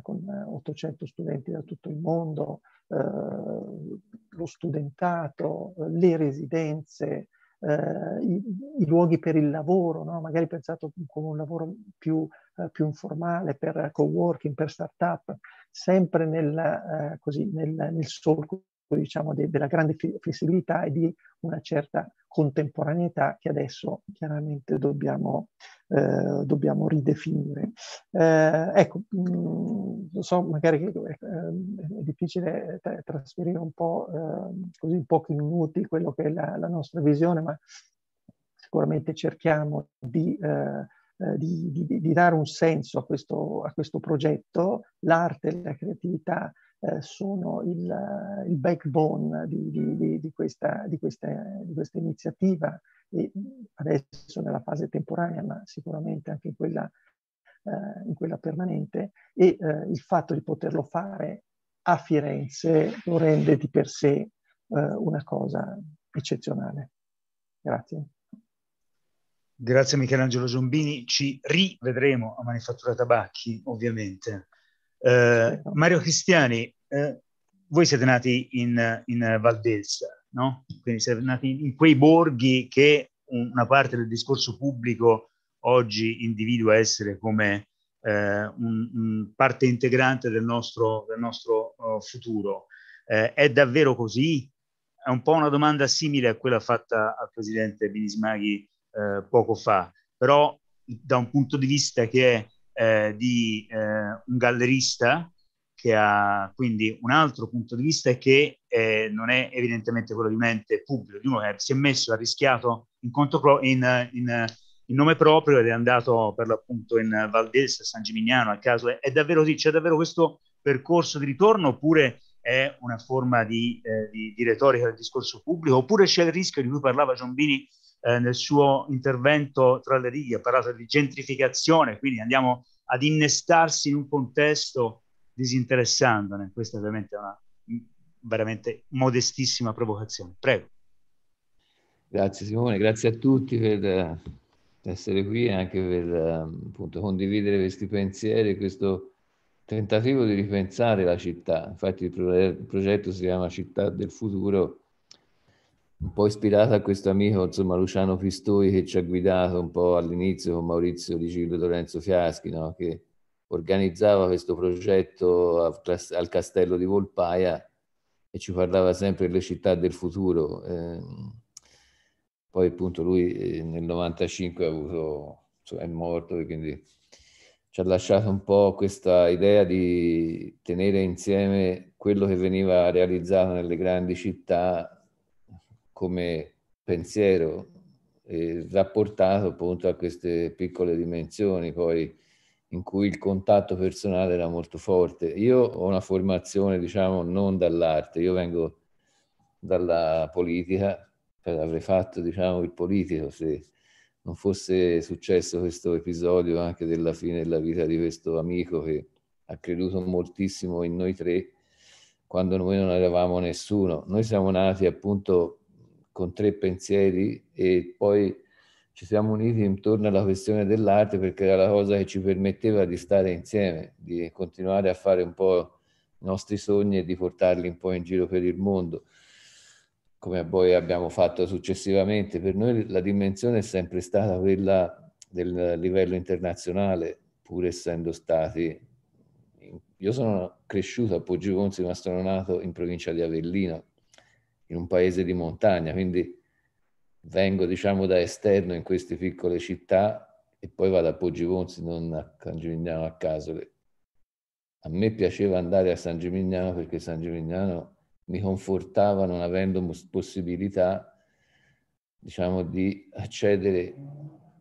con 800 studenti da tutto il mondo, eh, lo studentato, le residenze, eh, i, i, luoghi per il lavoro, no? magari pensato come un lavoro più, eh, più informale, per co-working, per start-up, sempre nel, eh, così, nel, nel solco diciamo, de, della grande flessibilità e di una certa contemporaneità che adesso chiaramente dobbiamo, eh, dobbiamo ridefinire. Eh, ecco, mh, mm, so, magari eh, è difficile tra- trasferire un po' eh, così in pochi minuti quello che è la, la nostra visione, ma sicuramente cerchiamo di, eh, eh, di, di, di, dare un senso a questo, a questo progetto. L'arte e la creatività eh, sono il, il backbone di, questa, questa, di questa iniziativa e adesso nella fase temporanea, ma sicuramente anche in quella, eh, in quella permanente, e eh, il fatto di poterlo fare a Firenze lo rende di per sé eh, una cosa eccezionale. Grazie. Grazie Michelangelo Giombini, ci rivedremo a Manifattura Tabacchi, ovviamente. Eh, Mario Cristiani, eh, voi siete nati in, in Valdelsa, no? Quindi siete nati in quei borghi che una parte del discorso pubblico oggi individua essere come eh, un, un parte integrante del nostro, del nostro uh, futuro. Eh, è davvero così? È un po' una domanda simile a quella fatta al presidente Binismaghi eh, poco fa, però da un punto di vista che è eh, di eh, un gallerista che ha quindi un altro punto di vista e che eh, non è evidentemente quello di mente pubblico, di uno che si è messo, ha rischiato in, pro- in, in, in nome proprio ed è andato per l'appunto in Valdese, San Gimignano, a caso. È, è davvero sì, c'è davvero questo percorso di ritorno oppure è una forma di, eh, di, di, retorica del discorso pubblico, oppure c'è il rischio di cui parlava Giombini eh, nel suo intervento tra le righe, ha parlato di gentrificazione, quindi andiamo ad innestarsi in un contesto disinteressandone. Questa è ovviamente una veramente modestissima provocazione. Prego. Grazie Simone, grazie a tutti per eh, essere qui e anche per eh, appunto, condividere questi pensieri, questo tentativo di ripensare la città. Infatti il, pro- il progetto si chiama Città del Futuro un po' ispirata a questo amico, insomma, Luciano Pistoi che ci ha guidato un po' all'inizio con Maurizio Di Gillo Lorenzo Fiaschi, no? che organizzava questo progetto al castello di Volpaia e ci parlava sempre delle città del futuro. Eh, poi appunto lui eh, nel 95 ha avuto, è morto e quindi ci ha lasciato un po' questa idea di tenere insieme quello che veniva realizzato nelle grandi città come pensiero eh, rapportato appunto a queste piccole dimensioni poi in cui il contatto personale era molto forte. Io ho una formazione, diciamo, non dall'arte, io vengo dalla politica, cioè avrei fatto, diciamo, il politico se non fosse successo questo episodio anche della fine della vita di questo amico che ha creduto moltissimo in noi tre quando noi non eravamo nessuno. Noi siamo nati appunto con tre pensieri e poi ci siamo uniti intorno alla questione dell'arte perché era la cosa che ci permetteva di stare insieme, di continuare a fare un po' i nostri sogni e di portarli un po' in giro per il mondo, come poi abbiamo fatto successivamente. Per noi la dimensione è sempre stata quella del livello internazionale, pur essendo stati... Io sono cresciuto a Poggiponzi, ma sono nato in provincia di Avellino, in un paese di montagna, quindi vengo diciamo da esterno in queste piccole città e poi vado a Poggivonzi, non a San Gimignano a caso. A me piaceva andare a San Gimignano perché San Gimignano mi confortava non avendo possibilità diciamo di accedere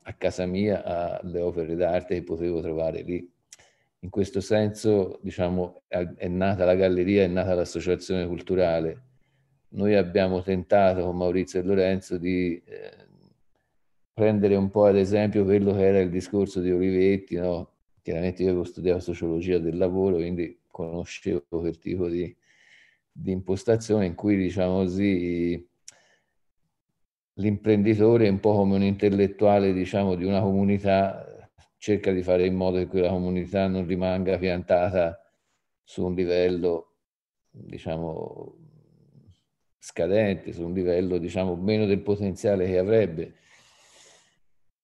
a casa mia alle opere d'arte che potevo trovare lì. In questo senso, diciamo, è nata la galleria, è nata l'associazione culturale noi abbiamo tentato con Maurizio e Lorenzo di eh, prendere un po' ad esempio quello che era il discorso di Olivetti, no? chiaramente io avevo studiato sociologia del lavoro, quindi conoscevo quel tipo di, di impostazione in cui, diciamo così, l'imprenditore è un po' come un intellettuale, diciamo, di una comunità, cerca di fare in modo che quella comunità non rimanga piantata su un livello, diciamo, scadente, su un livello diciamo meno del potenziale che avrebbe.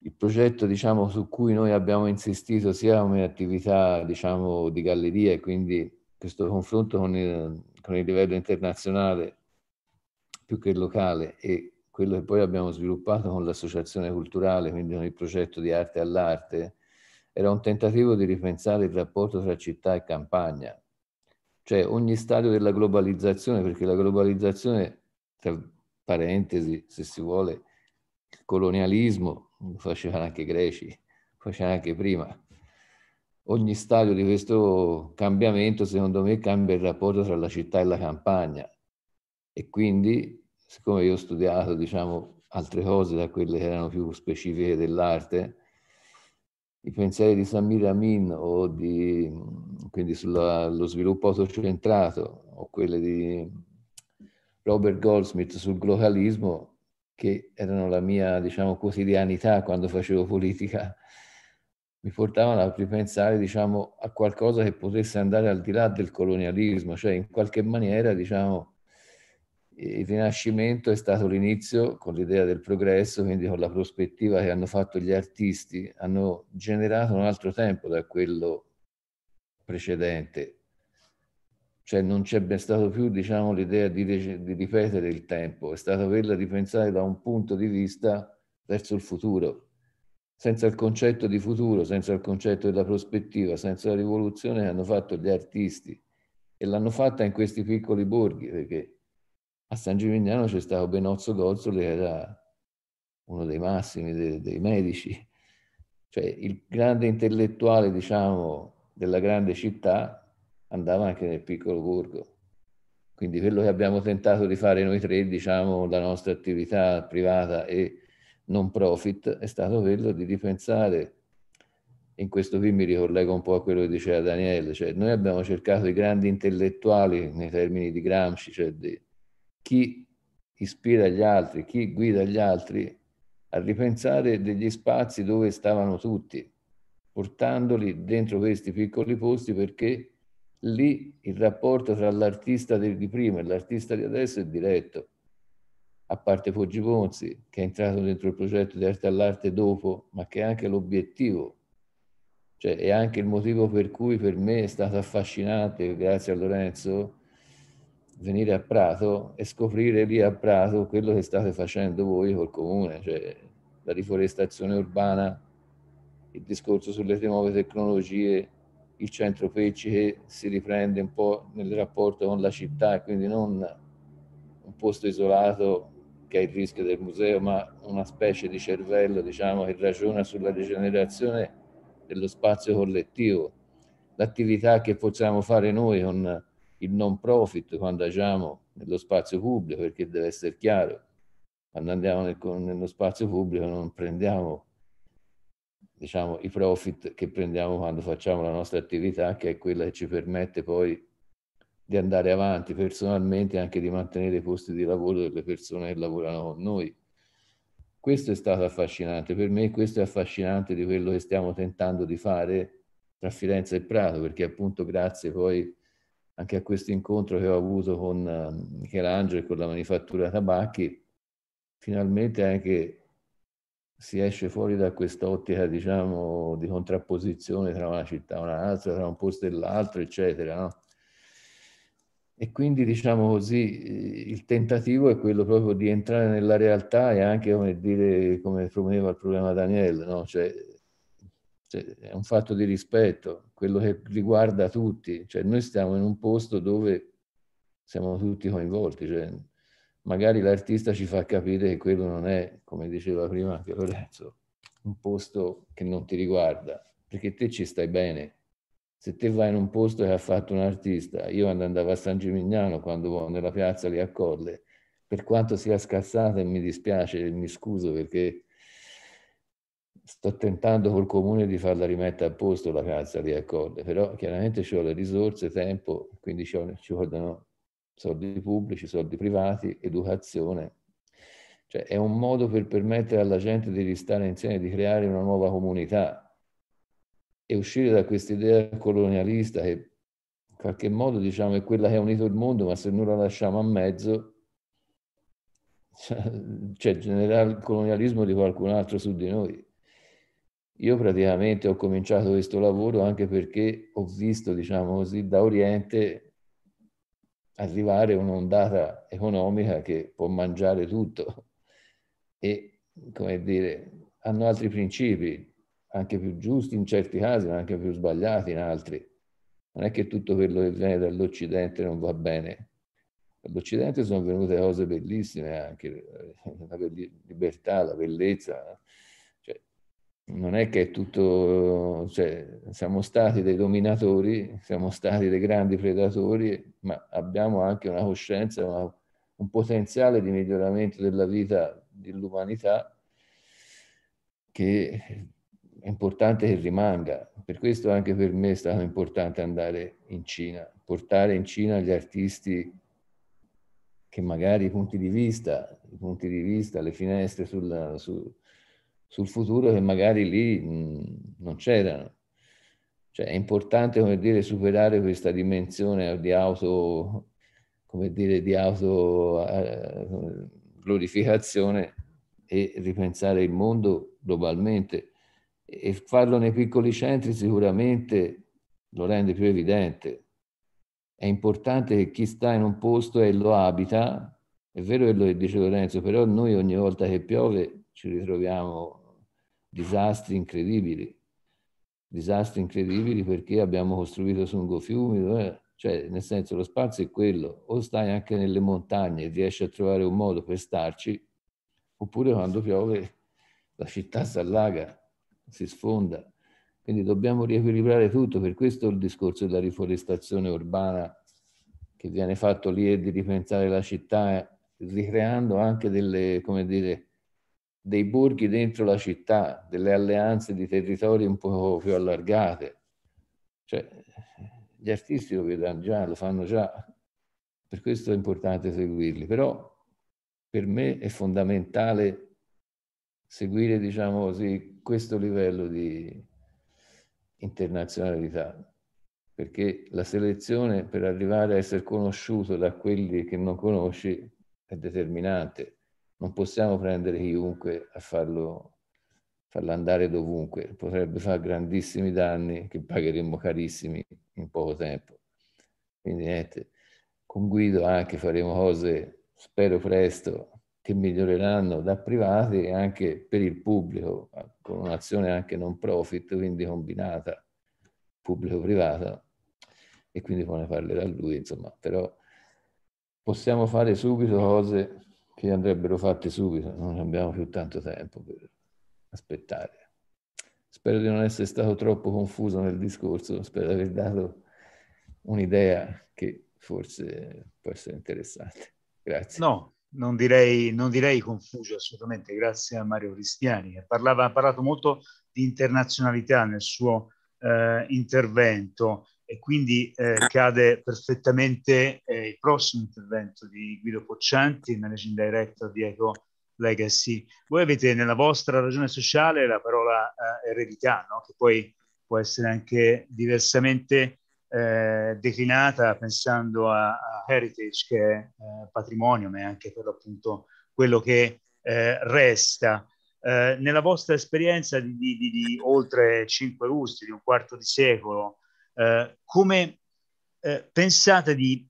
Il progetto diciamo, su cui noi abbiamo insistito sia come attività diciamo, di galleria e quindi questo confronto con il, con il livello internazionale più che locale e quello che poi abbiamo sviluppato con l'associazione culturale, quindi con il progetto di arte all'arte, era un tentativo di ripensare il rapporto tra città e campagna, cioè ogni stadio della globalizzazione, perché la globalizzazione, tra parentesi, se si vuole, il colonialismo lo facevano anche i greci, lo facevano anche prima. Ogni stadio di questo cambiamento, secondo me, cambia il rapporto tra la città e la campagna. E quindi, siccome io ho studiato, diciamo, altre cose da quelle che erano più specifiche dell'arte, i pensieri di Samir Amin o di, quindi sullo sviluppo autocentrato o quelle di Robert Goldsmith sul globalismo che erano la mia diciamo quotidianità quando facevo politica mi portavano a ripensare diciamo a qualcosa che potesse andare al di là del colonialismo cioè in qualche maniera diciamo il Rinascimento è stato l'inizio con l'idea del progresso, quindi con la prospettiva che hanno fatto gli artisti, hanno generato un altro tempo da quello precedente. Cioè non c'è ben stato più, diciamo, l'idea di, di ripetere il tempo, è stata quella di pensare da un punto di vista verso il futuro. Senza il concetto di futuro, senza il concetto della prospettiva, senza la rivoluzione che hanno fatto gli artisti. E l'hanno fatta in questi piccoli borghi, perché a San Gimignano c'è stato Benozzo Gozzoli, che era uno dei massimi dei, dei medici, cioè il grande intellettuale, diciamo, della grande città andava anche nel piccolo borgo. Quindi quello che abbiamo tentato di fare noi tre, diciamo, la nostra attività privata e non profit, è stato quello di ripensare, in questo qui mi ricollego un po' a quello che diceva Daniele, cioè noi abbiamo cercato i grandi intellettuali nei termini di Gramsci, cioè di, chi ispira gli altri, chi guida gli altri a ripensare degli spazi dove stavano tutti, portandoli dentro questi piccoli posti perché lì il rapporto tra l'artista di prima e l'artista di adesso è diretto. A parte Poggi Ponzi, che è entrato dentro il progetto di arte all'arte dopo, ma che è anche l'obiettivo. Cioè, è anche il motivo per cui per me è stato affascinante, grazie a Lorenzo, venire a Prato e scoprire lì a Prato quello che state facendo voi col comune, cioè la riforestazione urbana, il discorso sulle nuove tecnologie, il centro Pecci che si riprende un po' nel rapporto con la città, quindi non un posto isolato che è il rischio del museo, ma una specie di cervello, diciamo, che ragiona sulla rigenerazione dello spazio collettivo. L'attività che possiamo fare noi con il non profit quando agiamo nello spazio pubblico, perché deve essere chiaro, quando andiamo nel, nello spazio pubblico non prendiamo diciamo, i profit che prendiamo quando facciamo la nostra attività, che è quella che ci permette poi di andare avanti personalmente e anche di mantenere i posti di lavoro delle persone che lavorano con noi. Questo è stato affascinante, per me questo è affascinante di quello che stiamo tentando di fare tra Firenze e Prato, perché appunto grazie poi anche a questo incontro che ho avuto con ehm, Michelangelo e con la manifattura tabacchi, finalmente anche si esce fuori da quest'ottica, diciamo, di contrapposizione tra una città e un'altra, tra un posto e l'altro, eccetera, no? E quindi, diciamo così, il tentativo è quello proprio di entrare nella realtà e anche, come dire, come proponeva il problema Daniele, no? Cioè, cioè, è un fatto di rispetto, quello che riguarda tutti. Cioè, noi stiamo in un posto dove siamo tutti coinvolti. Cioè, magari l'artista ci fa capire che quello non è, come diceva prima anche Lorenzo, un posto che non ti riguarda, perché te ci stai bene. Se te vai in un posto che ha fatto un artista, io quando andavo a San Gimignano, quando nella piazza lì a Colle, per quanto sia scassata e mi dispiace, mi scuso perché sto tentando col comune di farla rimettere a posto la casa di Accordo, però chiaramente ci vuole risorse, tempo, quindi ci, vogliono soldi pubblici, soldi privati, educazione. Cioè è un modo per permettere alla gente di ristare insieme, di creare una nuova comunità e uscire da questa idea colonialista che in qualche modo diciamo è quella che ha unito il mondo, ma se noi la lasciamo a mezzo, cioè generare il colonialismo di qualcun altro su di noi io praticamente ho cominciato questo lavoro anche perché ho visto, diciamo così, da Oriente arrivare un'ondata economica che può mangiare tutto e, come dire, hanno altri principi, anche più giusti in certi casi, ma anche più sbagliati in altri. Non è che tutto quello che viene dall'Occidente non va bene. Dall'Occidente sono venute cose bellissime anche, la libertà, la bellezza, non è che è tutto, cioè, siamo stati dei dominatori, siamo stati dei grandi predatori, ma abbiamo anche una coscienza, una, un potenziale di miglioramento della vita dell'umanità che è importante che rimanga. Per questo anche per me è stato importante andare in Cina, portare in Cina gli artisti che magari i punti di vista, i punti di vista, le finestre sul, su, sul futuro che magari lì non c'erano. Cioè è importante, come dire, superare questa dimensione di auto, come dire, di auto eh, glorificazione e ripensare il mondo globalmente. E farlo nei piccoli centri sicuramente lo rende più evidente. È importante che chi sta in un posto e lo abita, è vero quello che dice Lorenzo, però noi ogni volta che piove ci ritroviamo disastri incredibili, disastri incredibili perché abbiamo costruito lungo fiumi, cioè nel senso lo spazio è quello, o stai anche nelle montagne e riesci a trovare un modo per starci, oppure quando piove la città si allaga, si sfonda. Quindi dobbiamo riequilibrare tutto, per questo il discorso della riforestazione urbana che viene fatto lì e di ripensare la città, ricreando anche delle, come dire, dei borghi dentro la città, delle alleanze di territori un po' più allargate. Cioè, gli artisti lo vedono già, lo fanno già, per questo è importante seguirli, però per me è fondamentale seguire, diciamo così, questo livello di internazionalità, perché la selezione per arrivare a essere conosciuto da quelli che non conosci è determinante non possiamo prendere chiunque a farlo, farlo andare dovunque, potrebbe fare grandissimi danni che pagheremmo carissimi in poco tempo. Quindi niente, con Guido anche faremo cose, spero presto, che miglioreranno da privati e anche per il pubblico, con un'azione anche non profit, quindi combinata pubblico-privata, e quindi poi ne parlerà lui, insomma, però possiamo fare subito cose che andrebbero fatte subito, non abbiamo più tanto tempo per aspettare. Spero di non essere stato troppo confuso nel discorso, spero di aver dato un'idea che forse può essere interessante. Grazie. No, non direi, non direi confuso assolutamente, grazie a Mario Cristiani. Parlava, ha parlato molto di internazionalità nel suo eh, intervento e quindi eh, cade perfettamente eh, il prossimo intervento di Guido Poccianti, Managing Director di Eco Legacy. Voi avete nella vostra ragione sociale la parola eh, eredità, no? che poi può essere anche diversamente eh, declinata pensando a, a, heritage che è eh, patrimonio, ma è anche per l'appunto quello che eh, resta. nella vostra esperienza di, di, di, di oltre cinque lustri, di un quarto di secolo, eh, come eh, pensate di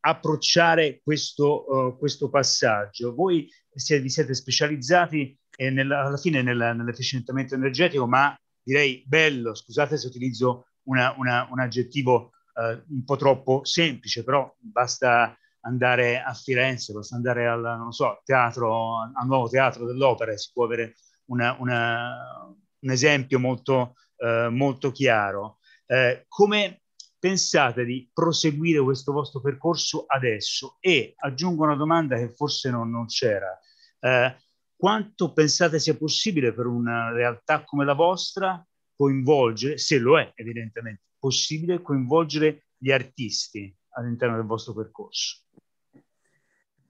approcciare questo, uh, questo passaggio? Voi siete, vi siete specializzati eh, nella, alla fine nella, nell'efficientamento energetico, ma direi bello, scusate se utilizzo una, una, un aggettivo uh, un po' troppo semplice, però basta andare a Firenze, basta andare al so, teatro, al nuovo teatro dell'opera e si può avere una, un esempio molto, uh, molto chiaro. Eh, come pensate di proseguire questo vostro percorso adesso? E aggiungo una domanda che forse non, non c'era. Eh, quanto pensate sia possibile per una realtà come la vostra coinvolgere, se lo è evidentemente, possibile coinvolgere gli artisti all'interno del vostro percorso?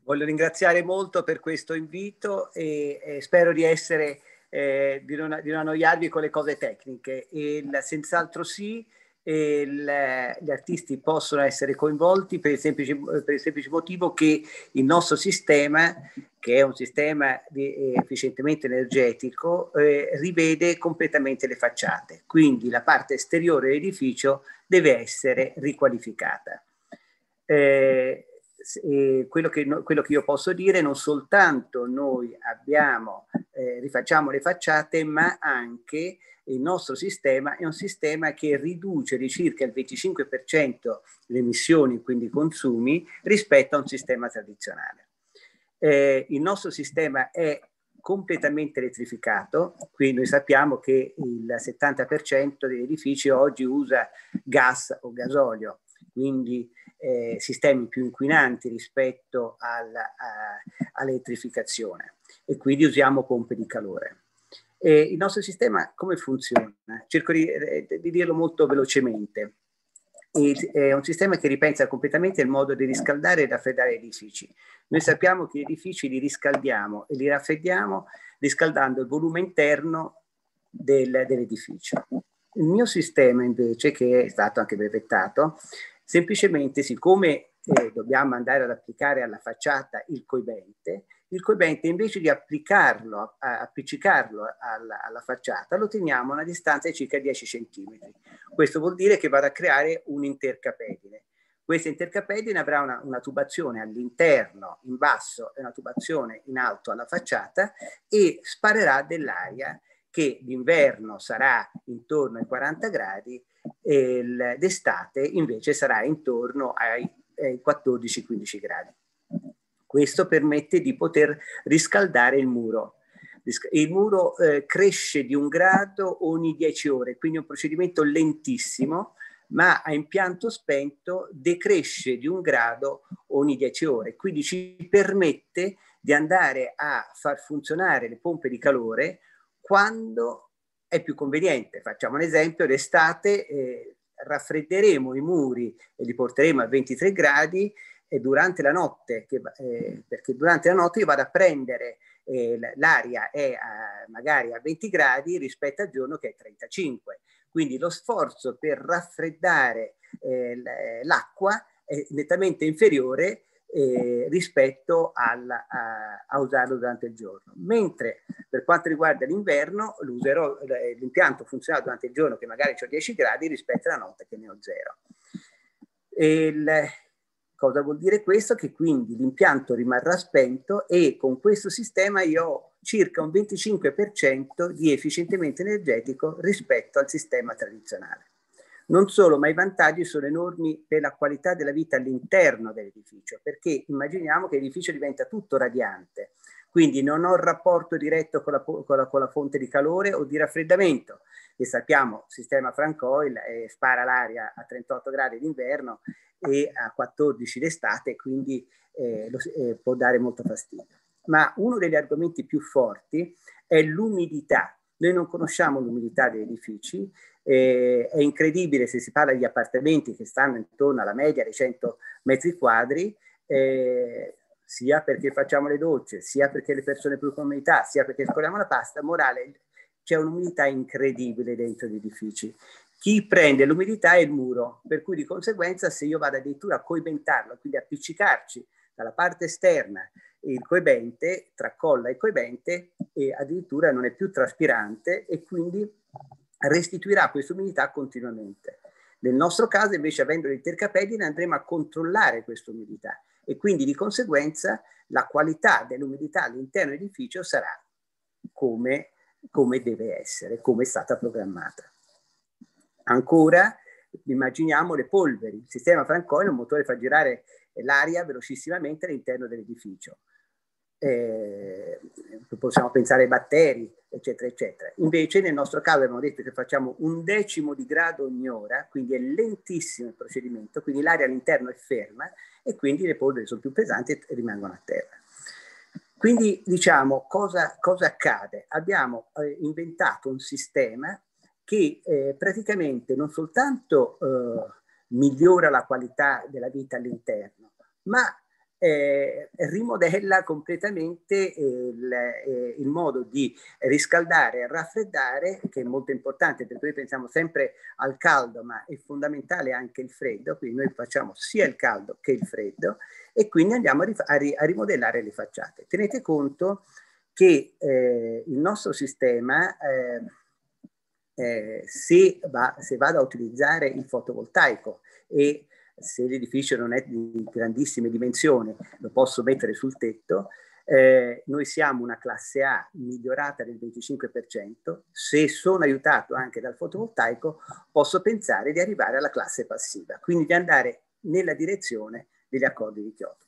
Voglio ringraziare molto per questo invito e, e spero di essere eh, di, non, di, non, annoiarvi con le cose tecniche. E senz'altro sì, il, gli artisti possono essere coinvolti per il, semplice, per il, semplice, motivo che il nostro sistema, che è un sistema di, eh, efficientemente energetico, eh, rivede completamente le facciate. Quindi la parte esteriore dell'edificio deve essere riqualificata. Eh, quello, che, quello, che, io posso dire, non soltanto noi abbiamo, eh, rifacciamo le facciate, ma anche il nostro sistema è un sistema che riduce di circa il 25% le emissioni, quindi i consumi, rispetto a un sistema tradizionale. Eh, il nostro sistema è completamente elettrificato, qui noi sappiamo che il 70% degli edifici oggi usa gas o gasolio, quindi eh, sistemi più inquinanti rispetto all'elettrificazione e quindi usiamo pompe di calore. E il nostro sistema come funziona? Cerco di, eh, di dirlo molto velocemente. è un sistema che ripensa completamente il modo di riscaldare e raffreddare edifici. Noi sappiamo che gli edifici li riscaldiamo e li raffreddiamo riscaldando il volume interno del, dell'edificio. Il mio sistema invece, che è stato anche brevettato, semplicemente siccome eh, dobbiamo andare ad applicare alla facciata il coibente, il coibente invece di applicarlo, a, appiccicarlo alla, alla, facciata, lo teniamo a una distanza di circa 10 cm. Questo vuol dire che vado a creare un intercapedine. Questa intercapedine avrà una, una tubazione all'interno, in basso e una tubazione in alto alla facciata e sparerà dell'aria che d'inverno sarà intorno ai 40 gradi e d'estate invece sarà intorno ai, ai 14-15 gradi. Questo permette di poter riscaldare il muro. Il muro eh, cresce di un grado ogni 10 ore, quindi è un procedimento lentissimo, ma a impianto spento decresce di un grado ogni 10 ore. Quindi ci permette di andare a far funzionare le pompe di calore quando è più conveniente. Facciamo un esempio, d'estate eh, raffredderemo i muri e li porteremo a 23 gradi e durante la notte, che, eh, perché durante la notte io vado a prendere eh, l'aria è a, magari a 20 gradi rispetto al giorno che è 35. Quindi lo sforzo per raffreddare eh, l'acqua è nettamente inferiore eh, rispetto al, a, a, usarlo durante il giorno. Mentre per quanto riguarda l'inverno, l'impianto funziona durante il giorno che magari ho 10 gradi rispetto alla notte che ne ho 0. Il, Cosa vuol dire questo? Che quindi l'impianto rimarrà spento e con questo sistema io ho circa un 25% di efficientamento energetico rispetto al sistema tradizionale. Non solo, ma i vantaggi sono enormi per la qualità della vita all'interno dell'edificio, perché immaginiamo che l'edificio diventa tutto radiante, quindi non ho il rapporto diretto con la, con la, con la fonte di calore o di raffreddamento, e sappiamo, sistema Francoil eh, spara l'aria a 38 gradi d'inverno e a 14 d'estate, quindi eh, lo, eh, può dare molto fastidio. Ma uno degli argomenti più forti è l'umidità. Noi non conosciamo l'umidità degli edifici, eh, è incredibile se si parla di appartamenti che stanno intorno alla media dei 100 metri quadri, eh, sia perché facciamo le docce, sia perché le persone più comunità, sia perché scorriamo la pasta, morale, c'è un'umidità incredibile dentro gli edifici. Chi prende l'umidità è il muro, per cui di conseguenza se io vado addirittura a coibentarlo, quindi appiccicarci dalla parte esterna il coibente, tracolla il coibente e addirittura non è più traspirante e quindi restituirà questa umidità continuamente. Nel nostro caso invece avendo l'intercapedine andremo a controllare questa umidità e quindi di conseguenza la qualità dell'umidità all'interno dell'edificio sarà come, come deve essere, come è stata programmata. Ancora, immaginiamo le polveri. Il sistema Francoil un motore fa girare l'aria velocissimamente all'interno dell'edificio. Eh, possiamo pensare ai batteri, eccetera, eccetera. Invece nel nostro caso abbiamo detto che facciamo un decimo di grado ogni ora, quindi è lentissimo il procedimento, quindi l'aria all'interno è ferma e quindi le polveri sono più pesanti e rimangono a terra. Quindi diciamo cosa, cosa accade? Abbiamo eh, inventato un sistema che eh, praticamente non soltanto eh, migliora la qualità della vita all'interno, ma eh, rimodella completamente il, eh, il, modo di riscaldare e raffreddare, che è molto importante perché noi pensiamo sempre al caldo, ma è fondamentale anche il freddo, quindi noi facciamo sia il caldo che il freddo e quindi andiamo a, a, ri- a rimodellare le facciate. Tenete conto che eh, il nostro sistema, eh, eh, se, va, se vado a utilizzare il fotovoltaico e se l'edificio non è di grandissime dimensioni, lo posso mettere sul tetto. Eh, noi siamo una classe A migliorata del 25%, se sono aiutato anche dal fotovoltaico posso pensare di arrivare alla classe passiva, quindi di andare nella direzione degli accordi di Kyoto.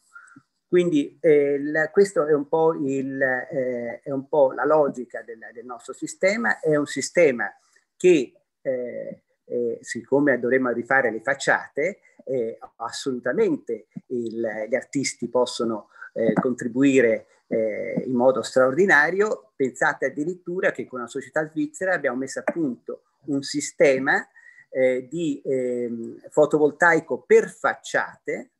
Quindi eh, la, è, eh, è, un po' la logica del, del, nostro sistema, è un sistema che eh, eh, siccome dovremmo rifare le facciate, eh, assolutamente il, gli artisti possono eh, contribuire eh, in modo straordinario. Pensate addirittura che con la società svizzera abbiamo messo a punto un sistema eh, di ehm, fotovoltaico per facciate,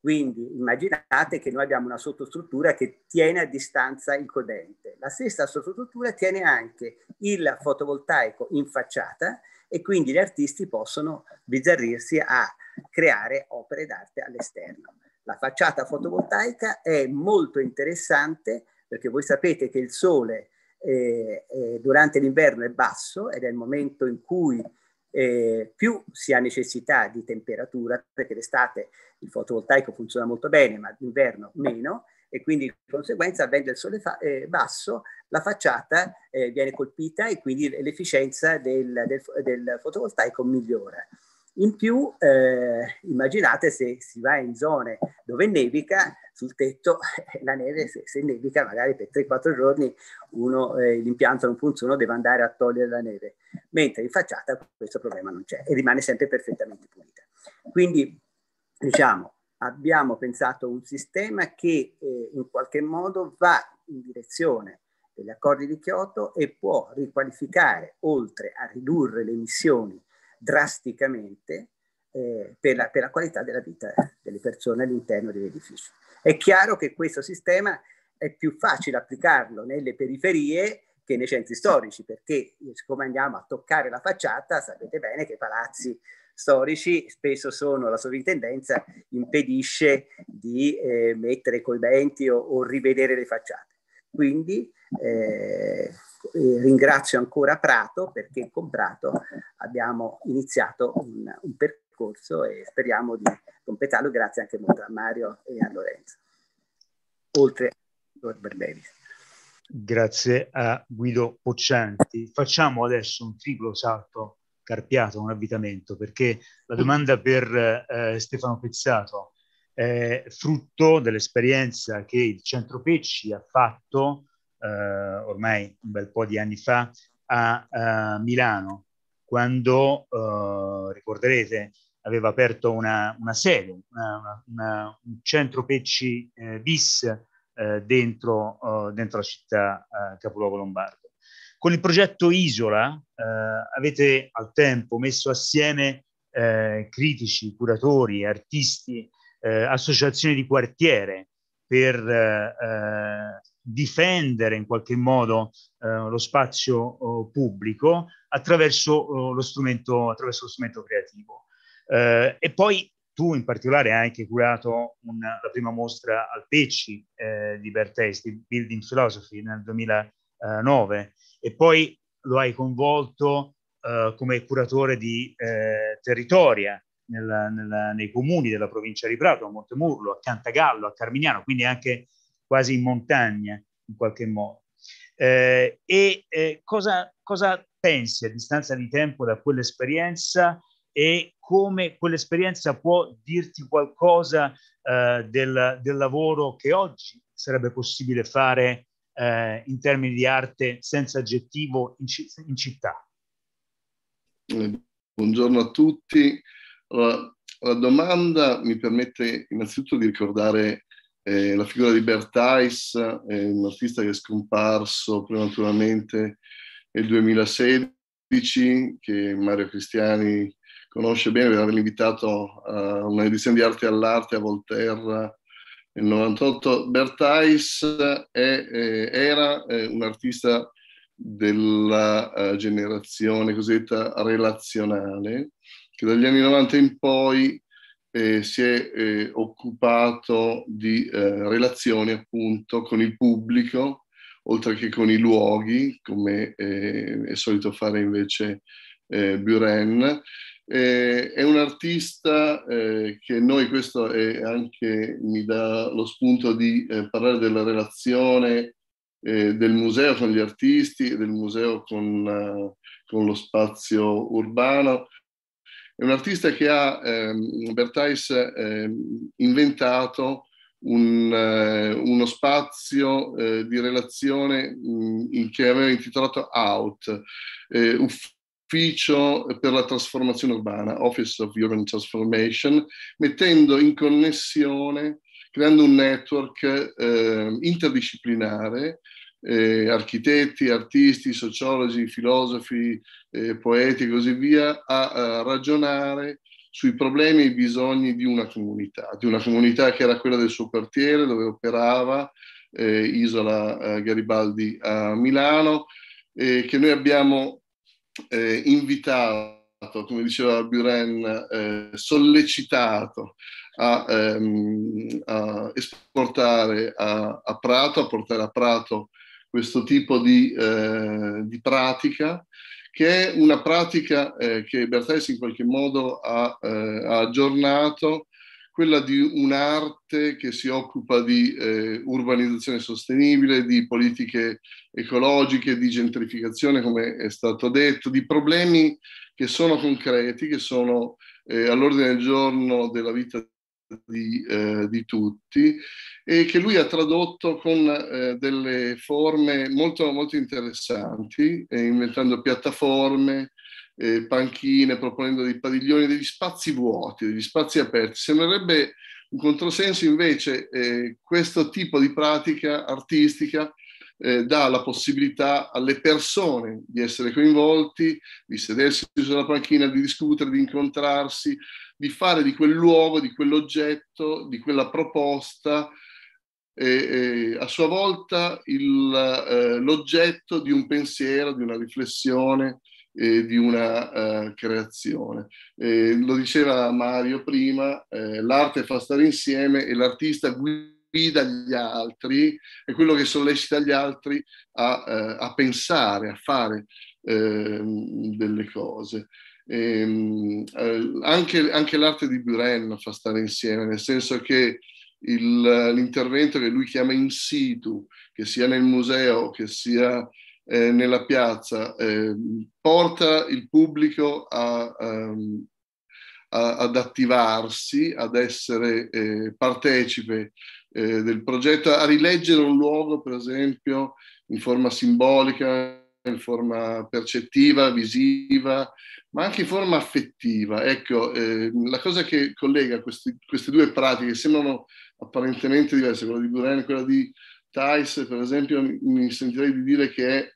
quindi immaginate che noi abbiamo una sottostruttura che tiene a distanza il codente. La stessa sottostruttura tiene anche il fotovoltaico in facciata e quindi gli artisti possono bizzarrirsi a creare opere d'arte all'esterno. La facciata fotovoltaica è molto interessante perché voi sapete che il sole eh, eh, durante l'inverno è basso ed è il momento in cui eh, più si ha necessità di temperatura, perché l'estate il fotovoltaico funziona molto bene, ma d'inverno meno, e quindi di conseguenza, avendo il sole fa- eh, basso, la facciata eh, viene colpita e quindi l'efficienza del, del, del fotovoltaico migliora. In più, eh, immaginate se si va in zone dove nevica, sul tetto la neve, se, se nevica magari per 3-4 giorni uno, eh, l'impianto non funziona, deve andare a togliere la neve, mentre in facciata questo problema non c'è e rimane sempre perfettamente pulita. Quindi, diciamo, abbiamo pensato un sistema che eh, in qualche modo va in direzione degli accordi di Kyoto e può riqualificare, oltre a ridurre le emissioni drasticamente eh, per, la, per, la, qualità della vita delle persone all'interno dell'edificio. È chiaro che questo sistema è più facile applicarlo nelle periferie che nei centri storici, perché siccome andiamo a toccare la facciata, sapete bene che i palazzi storici spesso sono, la sovrintendenza impedisce di eh, mettere coibenti o, o rivedere le facciate. Quindi eh, ringrazio ancora Prato perché con Prato abbiamo iniziato un, un percorso e speriamo di completarlo grazie anche molto a Mario e a Lorenzo, oltre a Berberis. Grazie a Guido Poccianti. Facciamo adesso un triplo salto carpiato, un avvitamento, perché la domanda per eh, Stefano Pezzato è frutto dell'esperienza che il Centro Pecci ha fatto eh, ormai un bel po' di anni fa a, a Milano, quando, eh, ricorderete, aveva aperto una, una sede, una, una, un centro Pecci eh, bis eh, dentro, dentro, la città eh, capoluogo lombardo. Con il progetto Isola eh, avete al tempo messo assieme eh, critici, curatori, artisti, associazioni di quartiere per difendere in qualche modo eh, lo spazio pubblico attraverso, lo strumento, attraverso lo strumento creativo. Eh, e poi tu in particolare hai anche curato una, la prima mostra al Pecci eh, di Bertes, di Building Philosophy, nel 2009, e poi lo hai coinvolto eh, come curatore di eh, Territoria, nel, nel, nei comuni della provincia di Prato, a Montemurlo, a Cantagallo, a Carmignano, quindi anche quasi in montagna in qualche modo. Eh, e eh, cosa, cosa pensi a distanza di tempo da quell'esperienza e come quell'esperienza può dirti qualcosa eh, del, del, lavoro che oggi sarebbe possibile fare eh, in termini di arte senza aggettivo in, in città? Buongiorno a tutti. Allora, la domanda mi permette innanzitutto di ricordare eh, la figura di Bertais, eh, un artista che è scomparso prematuramente nel 2016, che Mario Cristiani conosce bene per averlo invitato a un'edizione di Arte all'Arte a Volterra nel 98. Bertais è, eh, era eh, un artista della uh, generazione cosiddetta relazionale, che dagli anni 90 in poi eh, si è eh, occupato di eh, relazioni appunto con il pubblico, oltre che con i luoghi, come eh, è solito fare invece eh, è un artista eh, che noi, questo anche mi dà lo spunto di parlare della relazione del museo con gli artisti del museo con, con lo spazio urbano, è un artista che ha, ehm, Bertais, ehm, inventato un, eh, uno spazio eh, di relazione mh, mm, che aveva intitolato OUT, eh, Ufficio per la trasformazione urbana, Office of Urban Transformation, mettendo in connessione, creando un network ehm, interdisciplinare eh, architetti, artisti, sociologi, filosofi, eh, poeti e così via, a, a, ragionare sui problemi e i bisogni di una comunità, di una comunità che era quella del suo quartiere dove operava, eh, Isola eh, Garibaldi a Milano, che noi abbiamo eh, invitato, come diceva Buren, eh, sollecitato a, ehm, a esportare a, a, Prato, a portare a Prato questo tipo di, eh, di pratica, che è una pratica eh, che Bertès in qualche modo ha, eh, ha, aggiornato, quella di un'arte che si occupa di eh, urbanizzazione sostenibile, di politiche ecologiche, di gentrificazione, come è stato detto, di problemi che sono concreti, che sono eh, all'ordine del giorno della vita di, eh, di, tutti e che lui ha tradotto con eh, delle forme molto, molto interessanti, eh, inventando piattaforme, eh, panchine, proponendo dei padiglioni, degli spazi vuoti, degli spazi aperti. Sembrerebbe un controsenso invece eh, questo tipo di pratica artistica eh, dà la possibilità alle persone di essere coinvolti, di sedersi sulla panchina, di discutere, di incontrarsi, di fare di quel luogo, di quell'oggetto, di quella proposta, eh, eh, a sua volta il, eh, l'oggetto di un pensiero, di una riflessione, di una uh, creazione. Eh, lo diceva Mario prima, eh, l'arte fa stare insieme e l'artista guida gli altri, è quello che sollecita gli altri a, uh, a pensare, a fare ehm, delle cose. Ehm, eh, anche, anche, l'arte di Buren fa stare insieme, nel senso che il, l'intervento che lui chiama in situ, che sia nel museo, che sia eh, nella piazza, eh, porta il pubblico a, um, a, ad attivarsi, ad essere eh, partecipe eh, del progetto, a rileggere un luogo, per esempio, in forma simbolica, in forma percettiva, visiva, ma anche in forma affettiva. Ecco, eh, la cosa che collega questi, queste due pratiche sembrano apparentemente diverse, quella di Buren e quella di Thais, per esempio, mi sentirei di dire che è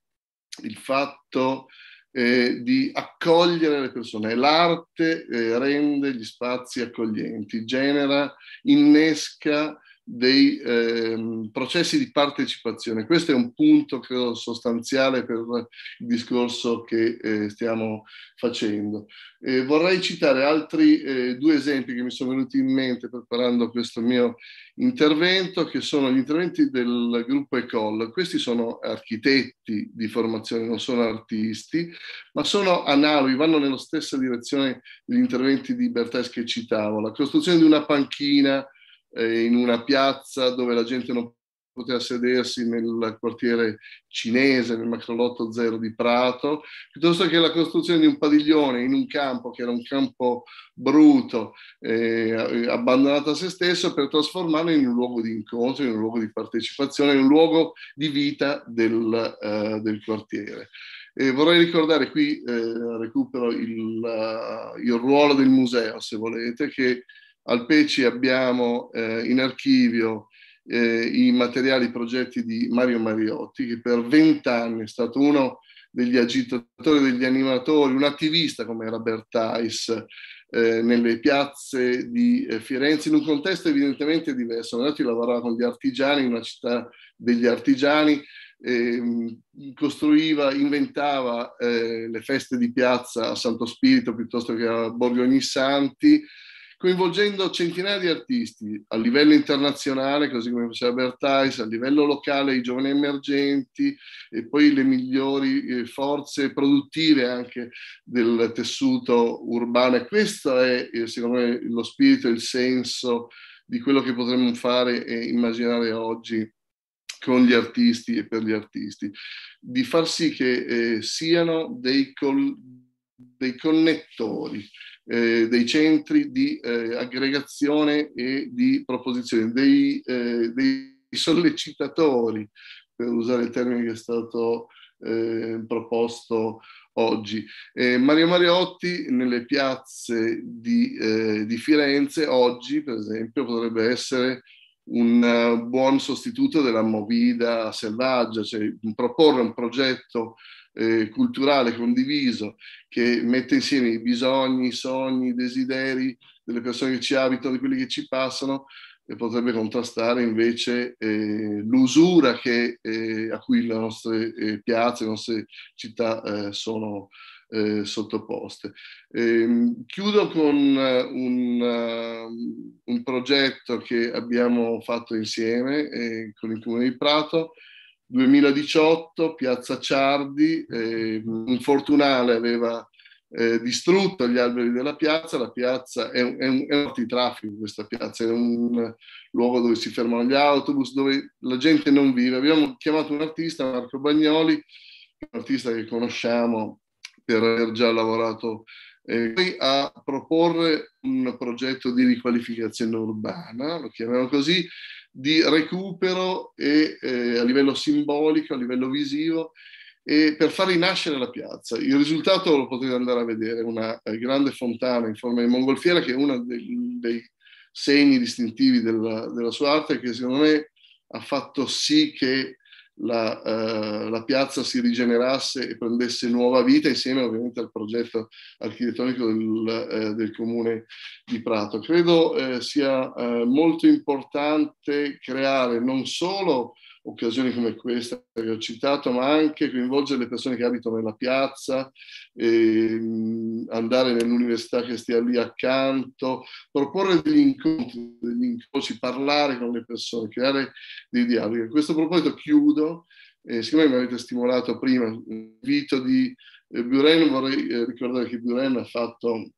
il fatto eh, di accogliere le persone. L'arte eh, rende gli spazi accoglienti, genera, innesca dei eh, processi di partecipazione. Questo è un punto, credo, sostanziale per il discorso che eh, stiamo facendo. Eh, vorrei citare altri eh, due esempi che mi sono venuti in mente preparando questo mio intervento, che sono gli interventi del gruppo ECOL. Questi sono architetti di formazione, non sono artisti, ma sono analoghi, vanno nella stessa direzione degli interventi di Bertes che citavo. La costruzione di una panchina, eh, in una piazza dove la gente non poteva sedersi nel quartiere cinese, nel macrolotto zero di Prato, piuttosto che la costruzione di un padiglione in un campo che era un campo bruto, eh, abbandonato a se stesso, per trasformarlo in un luogo di incontro, in un luogo di partecipazione, in un luogo di vita del, uh, del quartiere. E vorrei ricordare qui, eh, recupero il, uh, il ruolo del museo, se volete, che al PECI abbiamo eh, in archivio eh, i materiali, i progetti di Mario Mariotti, che per vent'anni è stato uno degli agitatori, degli animatori, un attivista come era Bertais eh, nelle piazze di eh, Firenze, in un contesto evidentemente diverso. Donati lavorava con gli artigiani, in una città degli artigiani, eh, costruiva, inventava eh, le feste di piazza a Santo Spirito piuttosto che a Borghi Ognissanti, coinvolgendo centinaia di artisti a livello internazionale, così come faceva Bertais, a livello locale i giovani emergenti e poi le migliori eh, forze produttive anche del tessuto urbano. E questo è, eh, secondo me, lo spirito e il senso di quello che potremmo fare e immaginare oggi con gli artisti e per gli artisti, di far sì che eh, siano dei, col- dei connettori, eh, dei centri di eh, aggregazione e di proposizione, dei, eh, dei, sollecitatori, per usare il termine che è stato eh, proposto oggi. Eh, Mario Mariotti nelle piazze di, eh, di, Firenze oggi, per esempio, potrebbe essere un buon sostituto della movida selvaggia, cioè proporre un progetto eh, culturale condiviso che mette insieme i bisogni, i sogni, i desideri delle persone che ci abitano, di quelli che ci passano e potrebbe contrastare invece eh, l'usura che, eh, a cui le nostre eh, piazze, le nostre città eh, sono eh, sottoposte. Ehm, chiudo con un, uh, un, progetto che abbiamo fatto insieme con il Comune di Prato, 2018, Piazza Ciardi, eh, un fortunale aveva eh, distrutto gli alberi della piazza, la piazza è un, è è un di traffico questa piazza, è un luogo dove si fermano gli autobus, dove la gente non vive. Abbiamo chiamato un artista, Marco Bagnoli, un artista che conosciamo per aver già lavorato eh, a proporre un progetto di riqualificazione urbana, lo chiamiamo così, di recupero e, eh, a livello simbolico, a livello visivo, e per far rinascere la piazza. Il risultato lo potete andare a vedere, una eh, grande fontana in forma di mongolfiera che è uno dei, dei segni distintivi della, della, sua arte che secondo me ha fatto sì che la, uh, la, piazza si rigenerasse e prendesse nuova vita insieme ovviamente al progetto architettonico del, uh, del comune di Prato. Credo uh, sia molto importante creare non solo occasioni come questa che ho citato, ma anche coinvolgere le persone che abitano nella piazza, ehm, andare nell'università che stia lì accanto, proporre degli incontri, degli incroci, parlare con le persone, creare dei dialoghi. A questo proposito chiudo, eh, siccome mi avete stimolato prima, l'invito di eh, Buren, vorrei eh, ricordare che Buren ha fatto,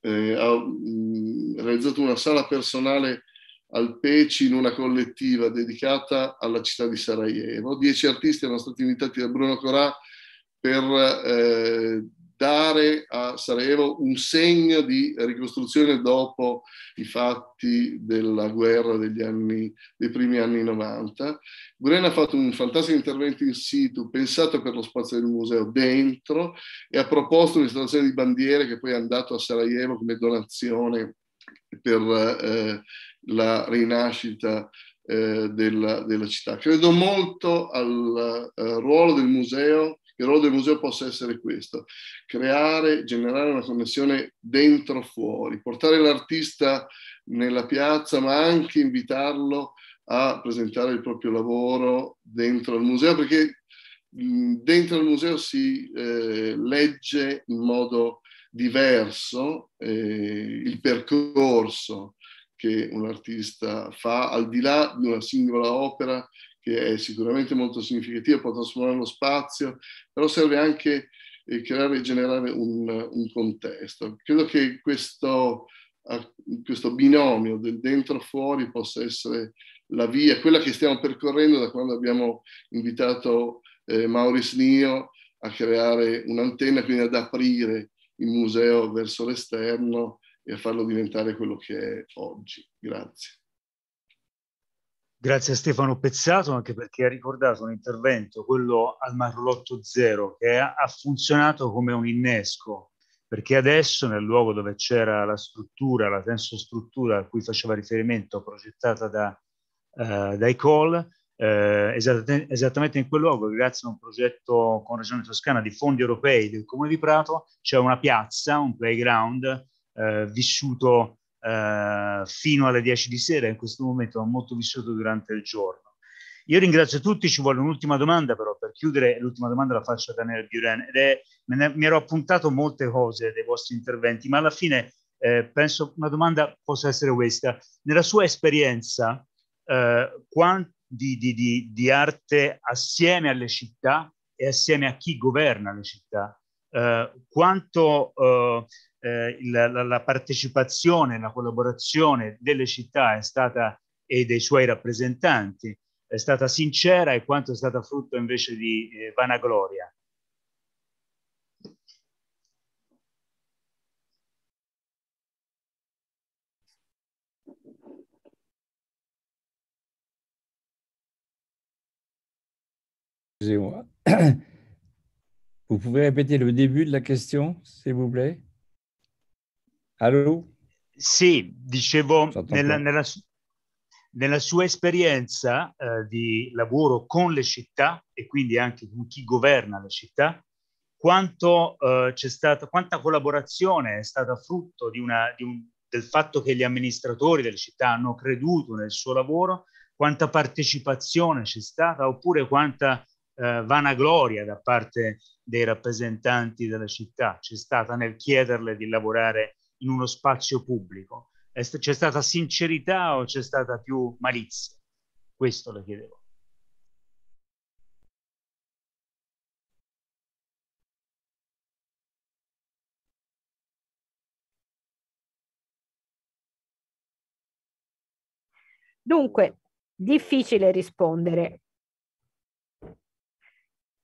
eh, ha mh, realizzato una sala personale al PECI in una collettiva dedicata alla città di Sarajevo. Dieci artisti erano stati invitati da Bruno Corà per eh, dare a Sarajevo un segno di ricostruzione dopo i fatti della guerra degli anni, dei primi anni 90. Buren ha fatto un fantastico intervento in situ, pensato per lo spazio del museo dentro, e ha proposto un'installazione di bandiere che poi è andato a Sarajevo come donazione per eh, la rinascita eh, della, della, città. Credo molto al uh, ruolo del museo, il ruolo del museo possa essere questo, creare, generare una connessione dentro-fuori, portare l'artista nella piazza, ma anche invitarlo a presentare il proprio lavoro dentro il museo, perché mh, dentro il museo si eh, legge in modo diverso eh, il percorso che un artista fa, al di là di una singola opera che è sicuramente molto significativa, può trasformare lo spazio, però serve anche eh, creare e generare un, un, contesto. Credo che questo, questo binomio del dentro-fuori possa essere la via, quella che stiamo percorrendo da quando abbiamo invitato eh, Maurice Nio a creare un'antenna, quindi ad aprire il museo verso l'esterno e a farlo diventare quello che è oggi. Grazie. Grazie a Stefano Pezzato anche perché ha ricordato un intervento, quello al Marlotto Zero, che ha, funzionato come un innesco, perché adesso nel luogo dove c'era la struttura, la tensostruttura a cui faceva riferimento progettata da, uh, dai Call, eh, esattamente, esattamente in quel luogo, grazie a un progetto con Regione Toscana di fondi europei del Comune di Prato, c'è una piazza, un playground eh, vissuto eh, fino alle 10 di sera, in questo momento molto vissuto durante il giorno. Io ringrazio tutti, ci vuole un'ultima domanda però, per chiudere l'ultima domanda la faccio a Daniele Buren, ed è, ne, mi ero appuntato molte cose dei vostri interventi, ma alla fine eh, penso una domanda possa essere questa. Nella sua esperienza, eh, di, di, di, di, arte assieme alle città e assieme a chi governa le città, eh, quanto eh, la, la, partecipazione, la collaborazione delle città è stata e dei suoi rappresentanti è stata sincera e quanto è stata frutto invece di eh, vanagloria. Vous pouvez répéter le début de la question, s'il vous plaît Allô Sì, dicevo, nella, nella, nella sua esperienza eh, di lavoro con le città e quindi anche con chi governa le città, quanto eh, c'è stata, quanta collaborazione è stata frutto di una, di un, del fatto che gli amministratori delle città hanno creduto nel suo lavoro, quanta partecipazione c'è stata oppure quanta eh, vanagloria da parte dei rappresentanti della città c'è stata nel chiederle di lavorare in uno spazio pubblico c'è stata sincerità o c'è stata più malizia? Questo le chiedevo. Dunque, difficile rispondere.